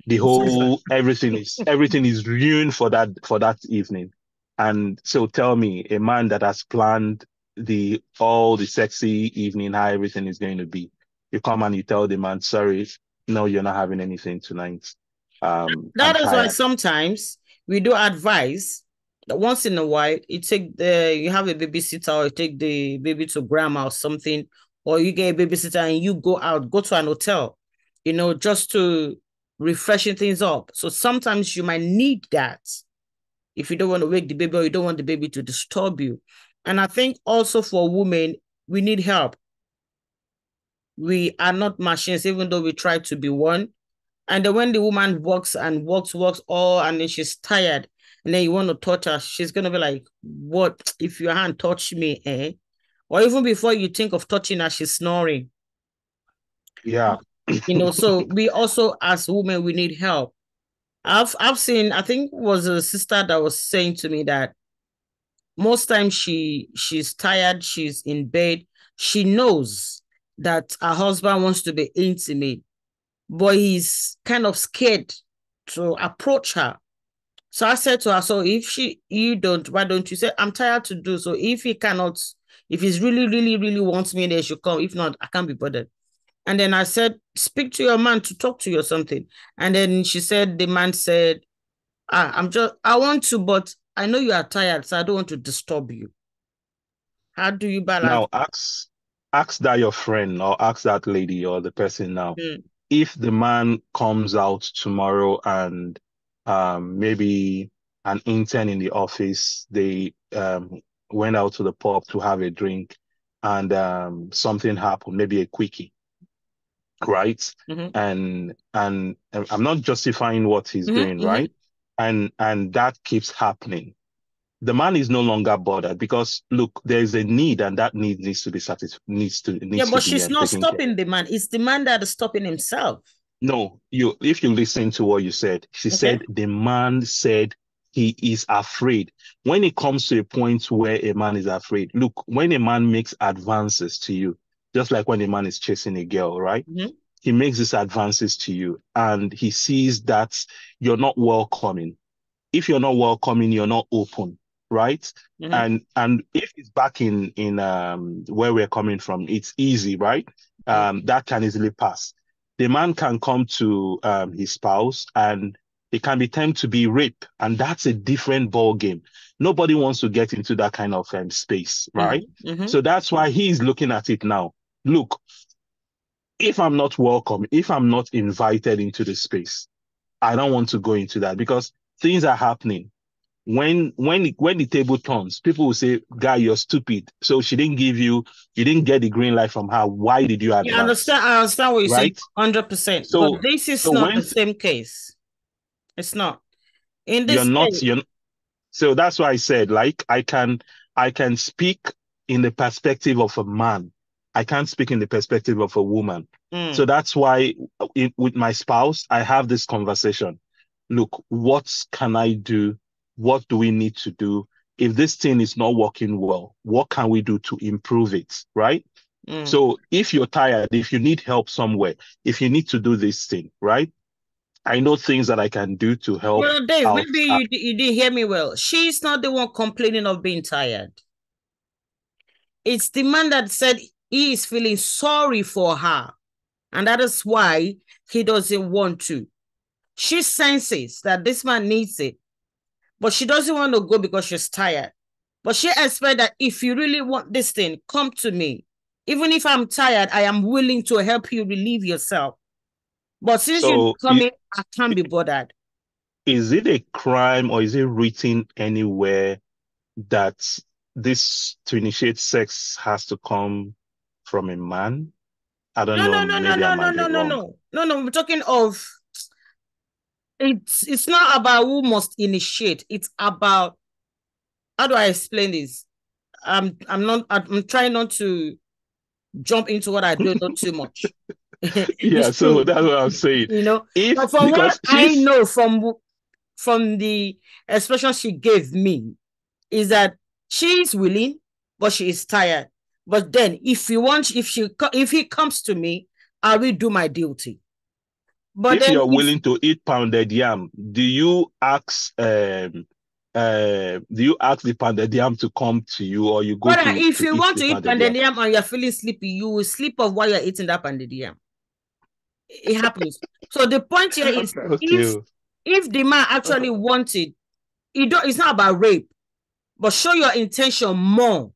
the whole everything is everything is ruined for that for that evening and so tell me a man that has planned the all the sexy evening how everything is going to be you come and you tell the man sorry no you're not having anything tonight. Um that is why sometimes we do advise that once in a while you take the you have a babysitter or you take the baby to grandma or something or you get a babysitter and you go out go to an hotel you know just to refreshing things up. So sometimes you might need that if you don't want to wake the baby or you don't want the baby to disturb you and i think also for women we need help we are not machines even though we try to be one and then when the woman works and works works all and then she's tired and then you want to touch her, she's gonna be like, "What if your hand touch me?" Eh? Or even before you think of touching her, she's snoring. Yeah. you know, so we also as women we need help. I've I've seen, I think was a sister that was saying to me that most times she she's tired, she's in bed, she knows that her husband wants to be intimate, but he's kind of scared to approach her so I said to her, so if she you don't, why don't you say I'm tired to do? So if he cannot, if he's really, really, really wants me, they should come. If not, I can't be bothered. And then I said, speak to your man to talk to you or something. And then she said, the man said, ah, I'm just I want to, but I know you are tired, so I don't want to disturb you. How do you balance? Now ask ask that your friend or ask that lady or the person now. Mm. If the man comes out tomorrow and um, maybe an intern in the office. They um, went out to the pub to have a drink, and um, something happened, maybe a quickie, right? Mhm. And and I'm not justifying what he's Mhm, doing, mhm. right? And and that keeps happening. The man is no longer bothered because look, there is a need, and that need needs to be satisfied. Needs to needs Yeah, but she's um, not taken care stopping the man. It's the man that is stopping himself. No, you if you listen to what you said, she Okay. said the man said he is afraid. When it comes to a point where a man is afraid, look, when a man makes advances to you, just like when a man is chasing a girl, right? Mhm. He makes these advances to you and he sees that you're not welcoming. If you're not welcoming, you're not open, right? Mhm. And and if it's back in in um where we're coming from, it's easy, right? Um, that can easily pass. The man can come to um his spouse and it can be tempted to be rape, and that's a different ball game. Nobody wants to get into that kind of um, space, right? Mhm. So that's why he's looking at it now. Look, if I'm not welcome, if I'm not invited into the space, I don't want to go into that because things are happening. When when when the table turns, people will say, "Guy, you're stupid." So she didn't give you, you didn't get the green light from her. Why did you I understand. I understand what saying, Right? hundred percent. So- But this is so not when- the same case. It's not. In this you're not case, you're so that's why I said like I can I can speak in the perspective of a man. I can't speak in the perspective of a woman. Mm. So that's why in, with my spouse, I have this conversation. Look, what can I do? What do we need to do? If this thing is not working well, what can we do to improve it? Right? Mm. So if you're tired, if you need help somewhere, if you need to do this thing, right? I know things that I can do to help. Well, Dave, out. maybe you, you didn't hear me well. She's not the one complaining of being tired. It's the man that said he is feeling sorry for her. And that is why he doesn't want to. She senses that this man needs it, but she doesn't want to go because she's tired. But she expects that if you really want this thing, come to me. Even if I'm tired, I am willing to help you relieve yourself. But since So you're coming, I can't be bothered. is it a crime or is it written anywhere that this to initiate sex has to come from a man? I don't No, know. no, no, no, no, no, no, no, no, no, no. We're talking of it's it's not about who must initiate. It's about how do I explain this? I'm I'm not I'm trying not to jump into what I don't know too much. Yeah, so true, that's what I'm saying. you know. If But from what I know from from the expression she gave me is that she's willing, but she is tired. But then, if you want, if she if he comes to me, I will do my duty. But if then, you're if- willing to eat pounded yam, do you ask um uh do you ask the pounded yam to come to you or you go brother, to, if to you want to eat pounded yam and you're feeling sleepy, you will sleep off while you're eating that pounded yam. It happens. So the point here is, Okay. if if the man actually wanted, it don't, it's not about rape, but show your intention more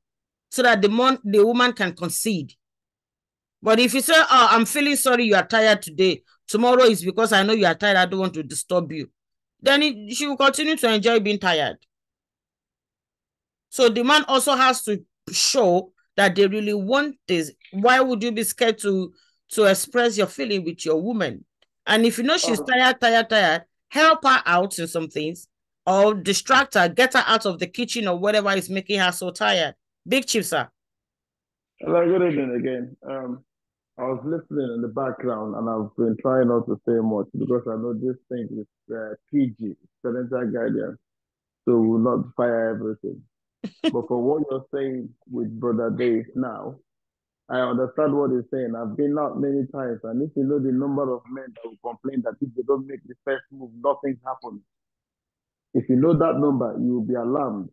so that the mon, the woman can concede. But if you say, Oh, I'm feeling sorry, you are tired today, tomorrow is because I know you are tired, I don't want to disturb you, then it, she will continue to enjoy being tired. So the man also has to show that they really want this. Why would you be scared to to express your feeling with your woman? And if you know she's Uh-huh. tired, tired, tired, help her out in some things or distract her, get her out of the kitchen or whatever is making her so tired. Big chief, sir. Hello, good evening again. Um, I was listening in the background and I've been trying not to say much because I know this thing is uh, PG, parental guidance, so we'll not fire everything. but for what you're saying with Brother Dave now, I understand what he's saying. I've been out many times, and if you know the number of men that will complain that if they don't make the first move, nothing happens. If you know that number, you will be alarmed.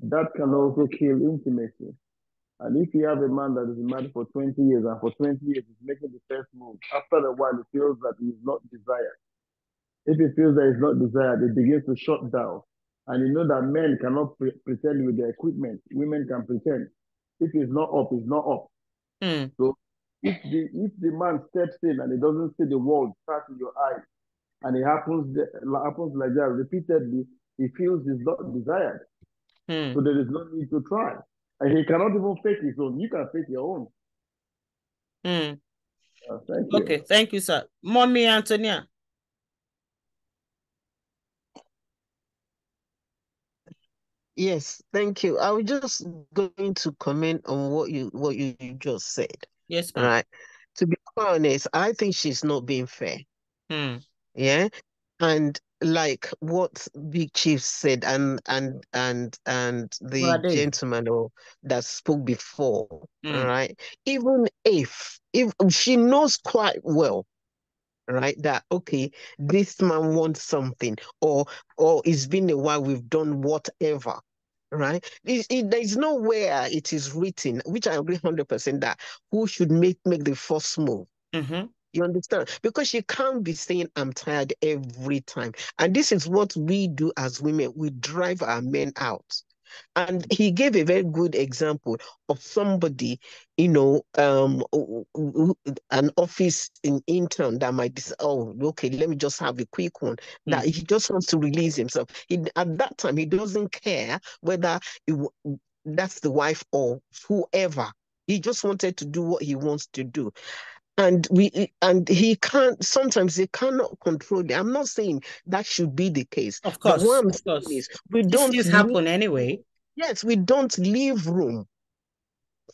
That can also kill intimacy. And if you have a man that is married for 20 years and for 20 years is making the first move, after a while he feels that he is not desired. If he feels that he's not desired, it begins to shut down. And you know that men cannot pre- pretend with their equipment. Women can pretend. If it's not up, it's not up. Mm, If the if the man steps in and he doesn't see the world start in your eyes, and it happens happens like that repeatedly, he feels he's not desired. Hmm. So there is no need to try. And he cannot even fake his own. You can fake your own. Hmm. Uh, thank you. Okay, thank you, sir. Mommy Antonia. Yes, thank you. I was just going to comment on what you what you you just said. Yes, ma'am. right. To be honest, I think she's not being fair. Hmm. Yeah. And like what Big Chief said and and and and the Brother gentleman or that spoke before, Mm. right? Even if if she knows quite well, right, that okay, this man wants something, or or it's been a while we've done whatever. Right, it, it, there's nowhere it is written, which I agree hundred percent that who should make make the first move. Mm-hmm. You understand? Because you can't be saying, I'm tired every time. And this is what we do as women. We drive our men out. And he gave a very good example of somebody, you know, um, an office in intern that might say, oh, okay, let me just have a quick one. That he just wants to release himself. He, at that time, he doesn't care whether it, that's the wife or whoever. He just wanted to do what he wants to do and we and he can't sometimes he cannot control it. I'm not saying that should be the case. Of But course, what I'm of course. is we These don't leave- happen anyway. yes, we don't leave room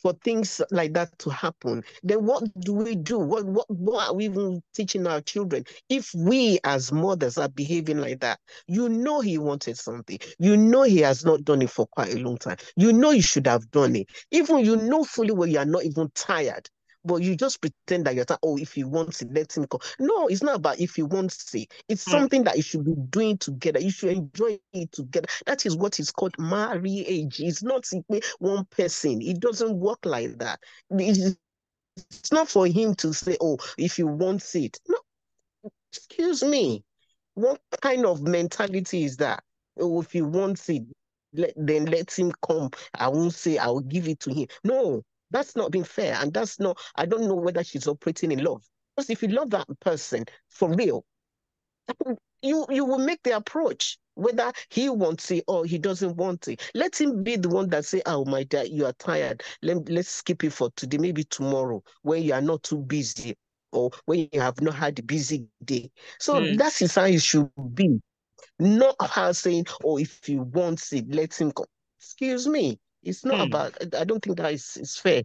for things like that to happen. Then what do we do? What what what are we even teaching our children? If we as mothers are behaving like that, you know he wanted something. You know he has not done it for quite a long time. You know you should have done it. Even you know fully well you are not even tired. But you just pretend that you're. Oh, if he wants it, let him go. No, it's not about if he wants it. It's Mm. something that you should be doing together. You should enjoy it together. That is what is called marriage. It's not one person. It doesn't work like that. It's, it's not for him to say, oh, if you want it. No, excuse me. What kind of mentality is that? Oh, if he wants it, let, then let him come. I won't say I will give it to him. No, that's not being fair. And that's not, I don't know whether she's operating in love. Because if you love that person for real, you you will make the approach whether he wants it or he doesn't want it. Let him be the one that say, "Oh my dad, you are tired. Let let's skip it for today, maybe tomorrow when you are not too busy or when you have not had a busy day." So Hmm. that is how it should be. Not her saying, "Oh, if he wants it, let him go." Excuse me. It's not Hmm. about. I- I don't think that is, is fair.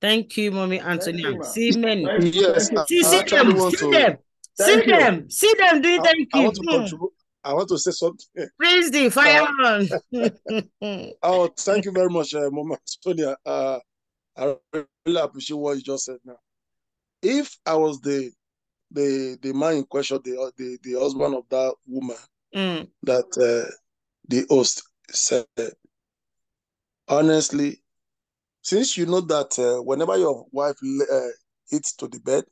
Thank you, Mommy you, Antonia. ma. See men. Yes. See, I see them, see to- them, see you. them, see them doing I, thank I you. want to Hmm. contribute. I want to say something. Praise the fire on. Oh, thank you very much, uh, Mama Sonia. Uh, I really appreciate what you just said now. If I was the the the man in question, the the, the husband of that woman Mm, that uh, the host said, honestly, since you know that uh, whenever your wife uh, eats to the bed,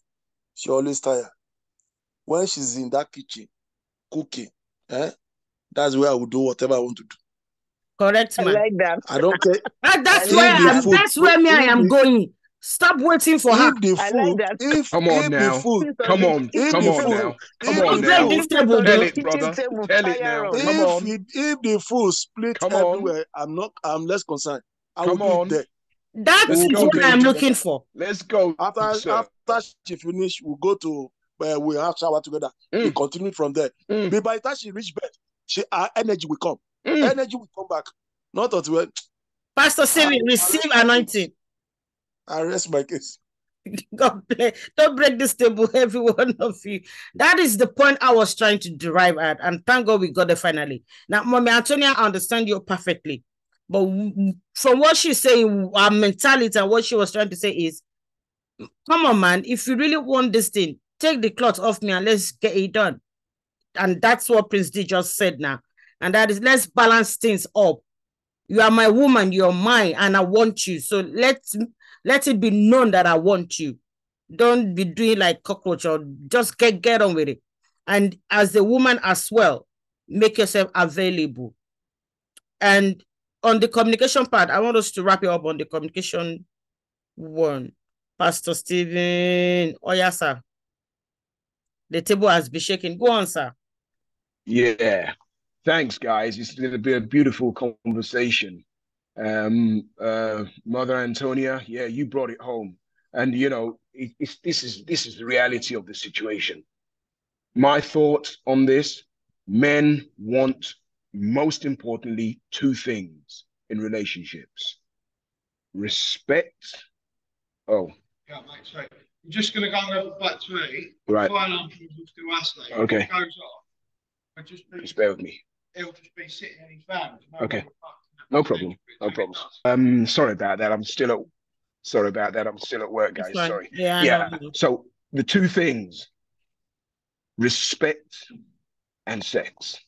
she always tired. When she's in that kitchen cooking, eh, that's where I will do whatever I want to do. correct, I like that. I don't care that's where like I'm, that. that's where me I am going. Stop waiting for her. if the I like food, that. if Come on if now. the food, Come on, if come the on food, now. Come on Break now. this table, Tell it, brother. Tell it now. on. Come on. it, if the food split Come on. everywhere, I'm not, I'm less concerned. I Come will on. it there. That Let's is go, what I'm looking for. Let's go, After sir. after she finish, we'll go to where we have shower together. We Mm. continue from there. Mm. But by the time she reach bed, she her energy will come. Mm. Energy will come back. Not until when Pastor Siri, I- I receive anointing. I rest my case. God bless. Don't break this table, every one of you. That is the point I was trying to derive at. And thank God we got there finally. Now, Mommy Antonia, I understand you perfectly. But from what she's saying, our mentality and what she was trying to say is come on, man. If you really want this thing, take the cloth off me and let's get it done. And that's what Prince D just said now. And that is let's balance things up. You are my woman, you're mine, and I want you. So let's let it be known that I want you. Don't be doing like cockroach or just get get on with it. And as a woman as well, make yourself available. And on the communication part, I want us to wrap it up on the communication one. Pastor Stephen, oh yes, sir. The table has been shaking. Go on, sir. Yeah. Thanks, guys. It's going to be a beautiful conversation. Um, uh, Mother Antonia, yeah, you brought it home. And you know, it, it's this is this is the reality of the situation. My thoughts on this: men want, most importantly, two things in relationships: respect. Oh, Yeah, mate, sorry. I'm just going to go over back to me. Right. Fire alarm will still asleep. Okay. Goes off, I just be, just bear with me. it'll just be sitting in his van. Okay. No problem. No problem. Um, sorry about that. I'm still at. Sorry about that. I'm still at work, guys. Sorry. Yeah, Yeah. So the two things: respect and sex.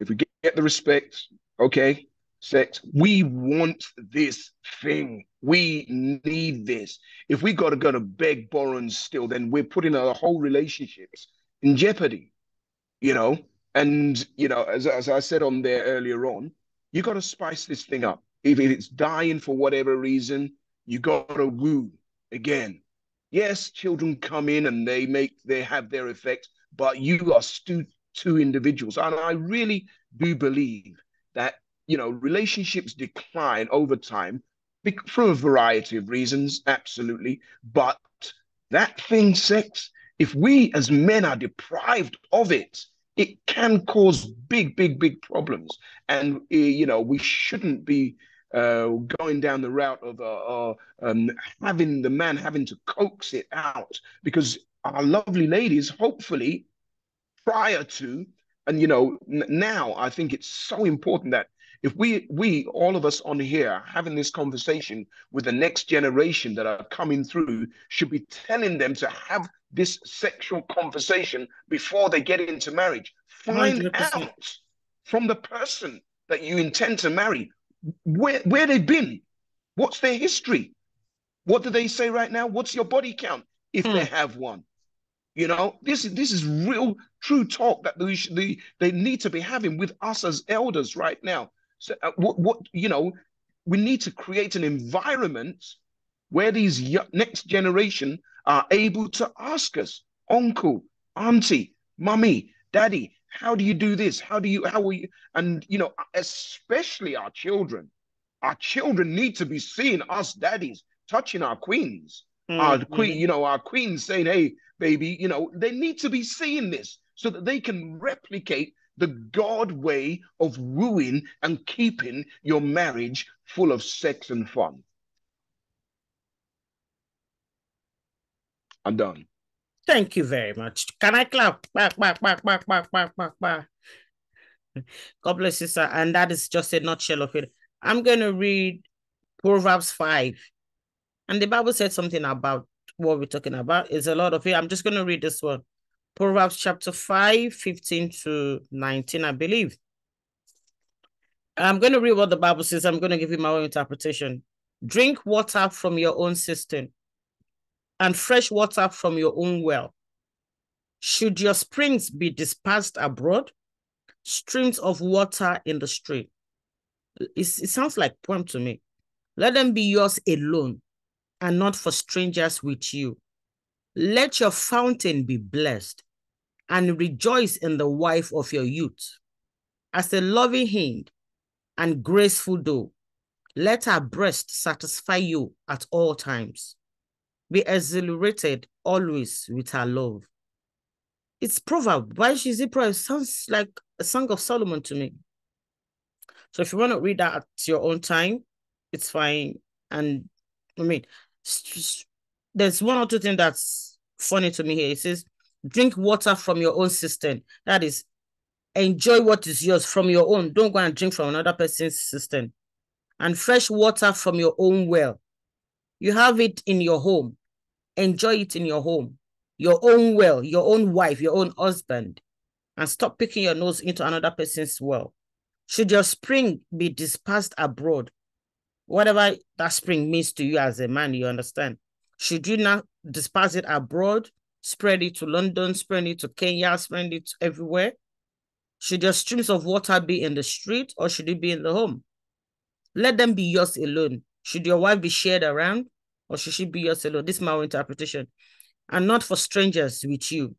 If we get, get the respect, okay, sex. We want this thing. We need this. If we got to go to beg, borrow, and steal, then we're putting our whole relationships in jeopardy. You know, and you know, as as I said on there earlier on, you got to spice this thing up. If it's dying for whatever reason, you got to woo again. Yes, children come in and they make they have their effect, but you are two individuals, and I really do believe that you know relationships decline over time for a variety of reasons, absolutely. But that thing, sex, if we as men are deprived of it, it can cause big, big, big problems. And, uh, you know, we shouldn't be uh, going down the route of uh, uh, um, having the man having to coax it out because our lovely ladies, hopefully, prior to, and, you know, now I think it's so important that if we we all of us on here having this conversation with the next generation that are coming through should be telling them to have this sexual conversation before they get into marriage. Find 100%. out from the person that you intend to marry where where they've been. What's their history? What do they say right now? What's your body count if they hmm. have one? You know, this is this is real, true talk that they should they, they need to be having with us as elders right now. So, uh, what what you know, we need to create an environment where these next generation are able to ask us, uncle, auntie, mummy, daddy, how do you do this? How do you how are you? And you know, especially our children, our children need to be seeing us daddies touching our queens our Mhm. queen, you know, our queen saying, "Hey, baby," you know, they need to be seeing this so that they can replicate the God way of wooing and keeping your marriage full of sex and fun. I'm done. Thank you very much. Can I clap? Back, back, back, back, back, back, back, back. God bless you, sir. And that is just a nutshell of it. I'm going to read Proverbs 5. And the Bible said something about what we're talking about. It's a lot of it. I'm just going to read this one. Proverbs chapter 5, 15 to 19, I believe. I'm going to read what the Bible says. I'm going to give you my own interpretation. Drink water from your own cistern and fresh water from your own well. Should your springs be dispersed abroad, streams of water in the street. It sounds like poem to me. Let them be yours alone and not for strangers with you. Let your fountain be blessed and rejoice in the wife of your youth. As a loving hind and graceful doe, let her breast satisfy you at all times. Be exhilarated always with her love. It's proverb. Why is it proverb? Sounds like a song of Solomon to me. So if you want to read that at your own time, it's fine. And I mean, there's one or two things that's funny to me here. It says, drink water from your own system. That is, enjoy what is yours from your own. Don't go and drink from another person's system. And fresh water from your own well. You have it in your home. Enjoy it in your home. Your own well, your own wife, your own husband. And stop picking your nose into another person's well. Should your spring be dispersed abroad, whatever that spring means to you as a man, you understand. Should you not disperse it abroad, spread it to London, spread it to Kenya, spread it everywhere? Should your streams of water be in the street or should it be in the home? Let them be yours alone. Should your wife be shared around or should she be yours alone? This is my interpretation. And not for strangers with you.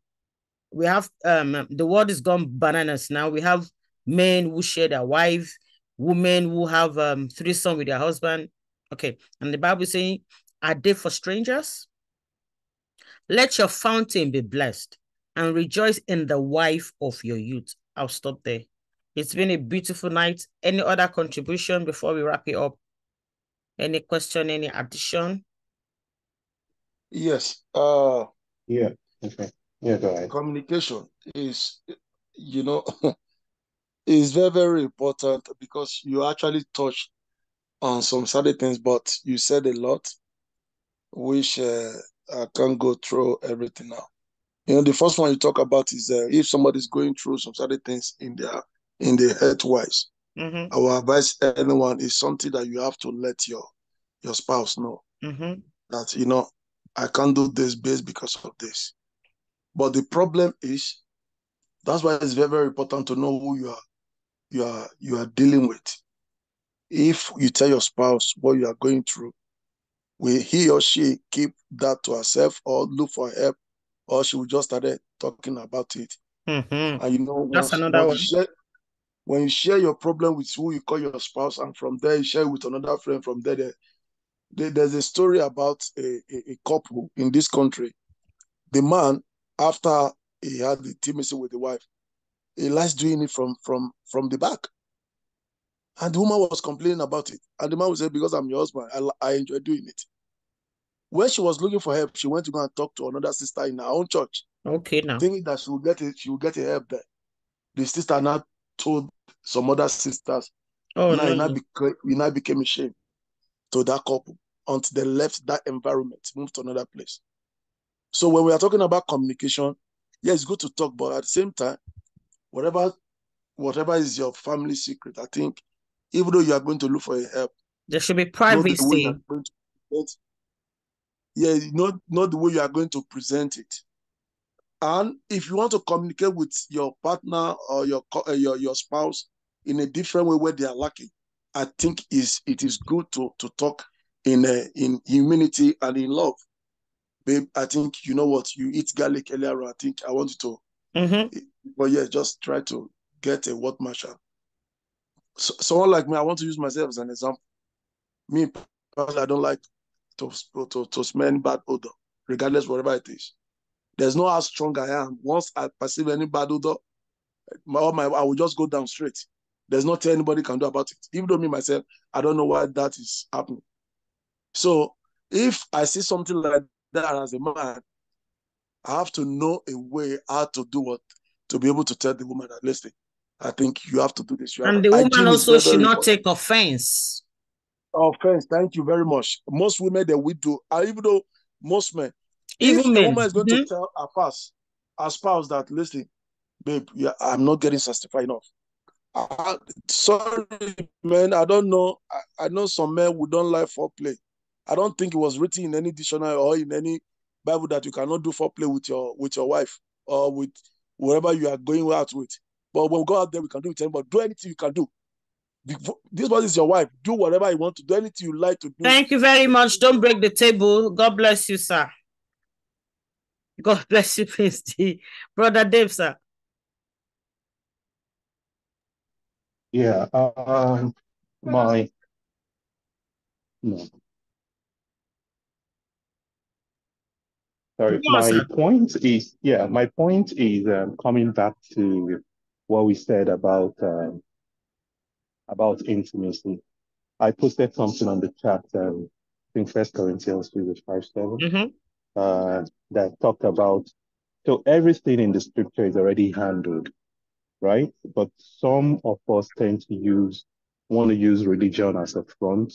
we have um the world is gone bananas now. We have men who share their wives, women who have um threesome with their husband. Okay, and the Bible is saying, are they for strangers? Let your fountain be blessed and rejoice in the wife of your youth. I'll stop there. It's been a beautiful night. Any other contribution before we wrap it up? Any question, any addition? Yes. Uh Yeah. Okay. Yeah, go ahead. communication is you know is very, very important because you actually touched on some certain things, but you said a lot, which uh, I can't go through everything now. You know, the first one you talk about is uh, if somebody's going through some certain things in their in their health wise. Mm-hmm. Our advice anyone is something that you have to let your your spouse know Mm-hmm. that you know I can't do this based because of this. But the problem is that's why it's very, very important to know who you are you are you are dealing with. If you tell your spouse what you are going through, will he or she keep that to herself or look for help, or she will just start talking about it? Mm-hmm. And you know, That's once, another once you share, when you share your problem with who you call your spouse, and from there you share it with another friend, from there, there, there- there's a story about a, a, a couple in this country. The man, after he had the intimacy with the wife, he likes doing it from from from the back. And the woman was complaining about it. And the man would say, Because I'm your husband, I, I enjoy doing it. When she was looking for help, she went to go and talk to another sister in her own church, Okay now. thinking that she will get it, she will get a help there. The sister now told some other sisters, Oh now, no. became, now became a shame to that couple until they left that environment, moved to another place. So when we are talking about communication, yeah, it's good to talk, but at the same time, whatever whatever is your family secret, I think, even though you are going to look for a help, There should be know the way you privacy. are going to present, yeah, not not the way you are going to present it. And if you want to communicate with your partner or your uh, your your spouse in a different way where they are lacking, I think is it is good to to talk in uh, in humility and in love. Babe, I think you know what you eat garlic earlier. I think I want you to Mm-hmm. but yeah, just try to get a word marshal. So, someone like me, I want to use myself as an example. Me, personally, I don't like to, to, to smell bad odor, regardless whatever it is. There's no how strong I am. Once I perceive any bad odor, my, my I will just go down straight. There's nothing anybody can do about it. Even though me myself, I don't know why that is happening. So if I see something like that as a man, I have to know a way how to do what to be able to tell the woman that listen, I think you have to do this. You And the woman hygiene also should not important. take offense. offense. Thank you very much. Most women that we do, even though most men, Even men. woman is going Mhm. to tell her spouse, her spouse that listen, babe, yeah, I'm not getting satisfied enough. I, sorry, man, I don't know. I, I know some men who don't like foreplay. I don't think it was written in any dictionary or in any Bible that you cannot do foreplay with your with your wife or with whatever you are going out with. But when we go out there, we can do it. But do anything you can do. This one is your wife. Do whatever you want to do. Anything you like to do. Thank you very much. Don't break the table. God bless you, sir. God bless you, Prince D. Brother Dave, sir. Yeah. Um, my no. Sorry, my point is, yeah, my point is um, coming back to what we said about um, about intimacy. I posted something on the chat, um, I think First Corinthians 3, verse 5 7, Mhm. uh, that talked about so everything in the scripture is already handled, right? But some of us tend to use want to use religion as a front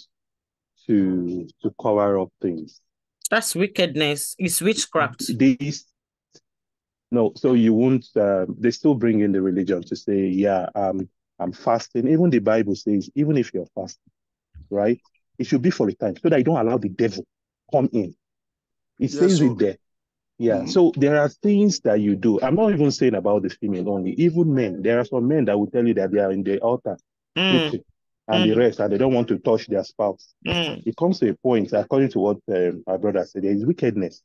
to to cover up things. That's wickedness. It's witchcraft. These no, so you won't. Um, they still bring in the religion to say, yeah, um, I'm fasting. Even the Bible says, even if you're fasting, right, it should be for a time so that you don't allow the devil come in. It Yes, says sir. it there. Yeah. Mhm. So there are things that you do. I'm not even saying about the female only. Even men. There are some men that will tell you that they are in the altar Mm, and the Mm. rest, and they don't want to touch their spouse. mm. It comes to a point, according to what um, my brother said, there is wickedness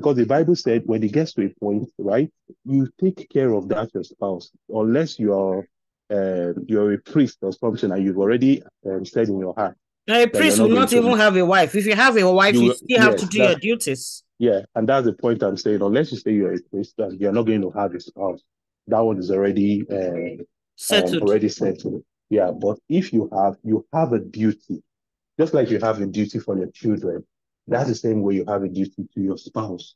Because the Bible said when it gets to a point, right, you take care of that your spouse, unless you are uh, you're a priest or something, and you've already um, said in your heart. A priest will not even have a wife. If you have a wife, you, you still have yes, to do your duties. Yeah, and that's the point I'm saying. Unless you say you're a priest, and you're not going to have a spouse, that one is already uh, settled. Um, already settled. Yeah, but if you have, you have a duty, just like you have a duty for your children. That's the same way you have a duty to your spouse,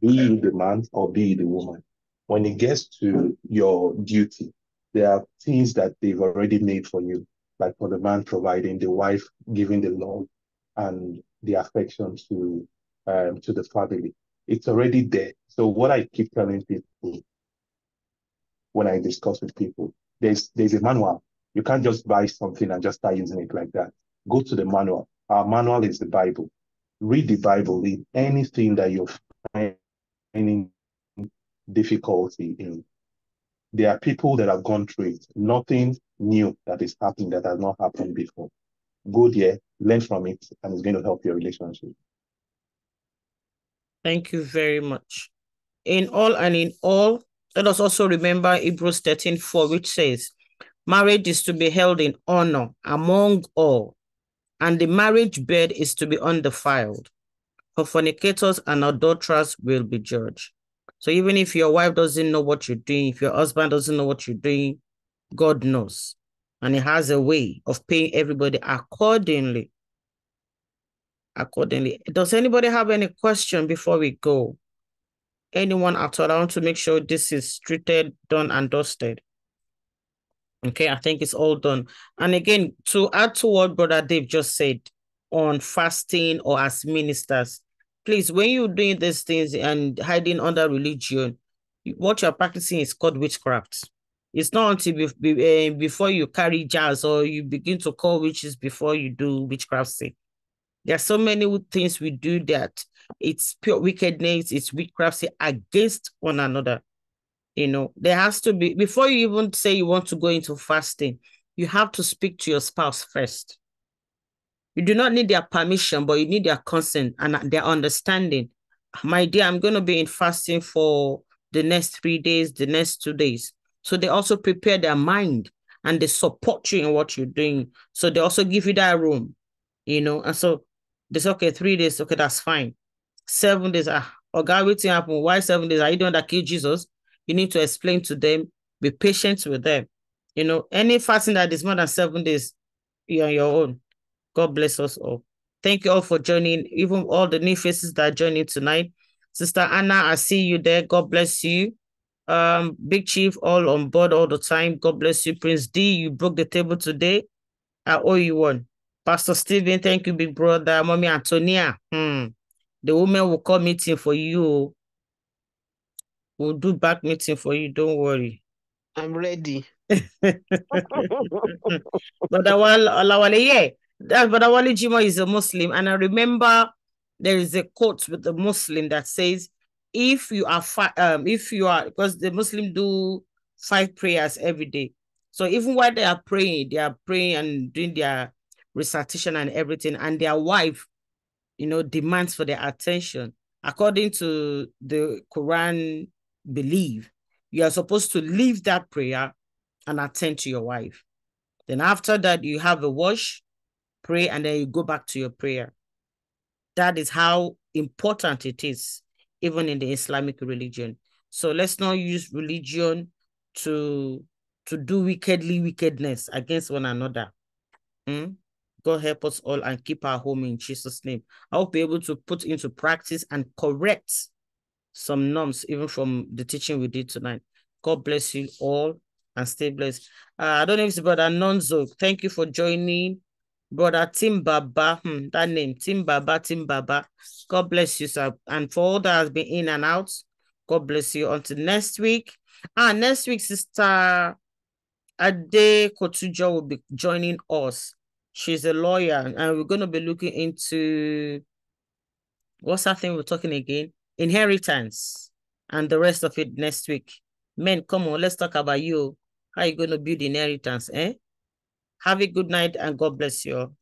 be you the man or be the woman. When it gets to your duty, there are things that they've already made for you, like for the man providing, the wife giving the love and the affection to um, to the family. It's already there. So what I keep telling people when I discuss with people, there's there's a manual. You can't just buy something and just start using it like that. Go to the manual. Our manual is the Bible. Read the Bible. in anything that you're finding difficulty in there are people that have gone through it. Nothing new that is happening that has not happened before. Go there, learn from it, and it's going to help your relationship. Thank you very much. In all and in all, let us also remember Hebrews 13 4, which says, Marriage is to be held in honor among all, and the marriage bed is to be undefiled. For fornicators and adulterers will be judged. So even if your wife doesn't know what you're doing, if your husband doesn't know what you're doing, God knows. And he has a way of paying everybody accordingly. Accordingly. Does anybody have any question before we go? Anyone at all? I want to make sure this is treated, done, and dusted. Okay, I think it's all done. And again, to add to what Brother Dave just said on fasting or as ministers, please, when you're doing these things and hiding under religion, what you're practicing is called witchcraft. It's not until uh, before you carry jars or you begin to call witches before you do witchcraft. Say. There are so many things we do that it's pure wickedness, it's witchcraft against one another. You know, there has to be, before you even say you want to go into fasting, you have to speak to your spouse first. You do not need their permission, but you need their consent and their understanding. My dear, I'm going to be in fasting for the next three days, the next two days. So they also prepare their mind and they support you in what you're doing. So they also give you that room, you know. And so they say, okay, three days, okay, that's fine. Seven days, ah, oh God, what's happen? Why seven days? Are you doing that kill Jesus? You need to explain to them, be patient with them. You know, any fasting that is more than seven days, you're on your own. God bless us all. Thank you all for joining, even all the new faces that are joining tonight. Sister Anna, I see you there. God bless you. Um, Big Chief, all on board all the time. God bless you. Prince D, you broke the table today. I owe you one. Pastor Stephen, thank you, big brother. Mommy Antonia, hmm. the woman will call meeting for you. We'll do back meeting for you. Don't worry. I'm ready. but Olawale, yeah, that, but Awali Jimo is a Muslim, and I remember there is a quote with the Muslim that says, "If you are fi- um, if you are because the Muslim do five prayers every day, so even while they are praying, they are praying and doing their recitation and everything, and their wife, you know, demands for their attention. According to the Quran believe, you are supposed to leave that prayer and attend to your wife. Then after that, you have a wash, pray, and then you go back to your prayer. That is how important it is, even in the Islamic religion. So let's not use religion to to do wickedly wickedness against one another. Hmm? God help us all and keep our home in Jesus' name. I will be able to put into practice and correct some norms, even from the teaching we did tonight. God bless you all and stay blessed. Uh, I don't know if it's Brother Nonzo. Thank you for joining. Brother Tim Baba, hmm, that name, Tim Baba, Tim Baba. God bless you, sir. And for all that has been in and out, God bless you. Until next week. Ah, next week, Sister Ade Kotujo will be joining us. She's a lawyer, and we're going to be looking into what's that thing we're talking again? Inheritance and the rest of it next week. Men, come on, let's talk about you. How are you going to build inheritance, eh? Have a good night and God bless you all.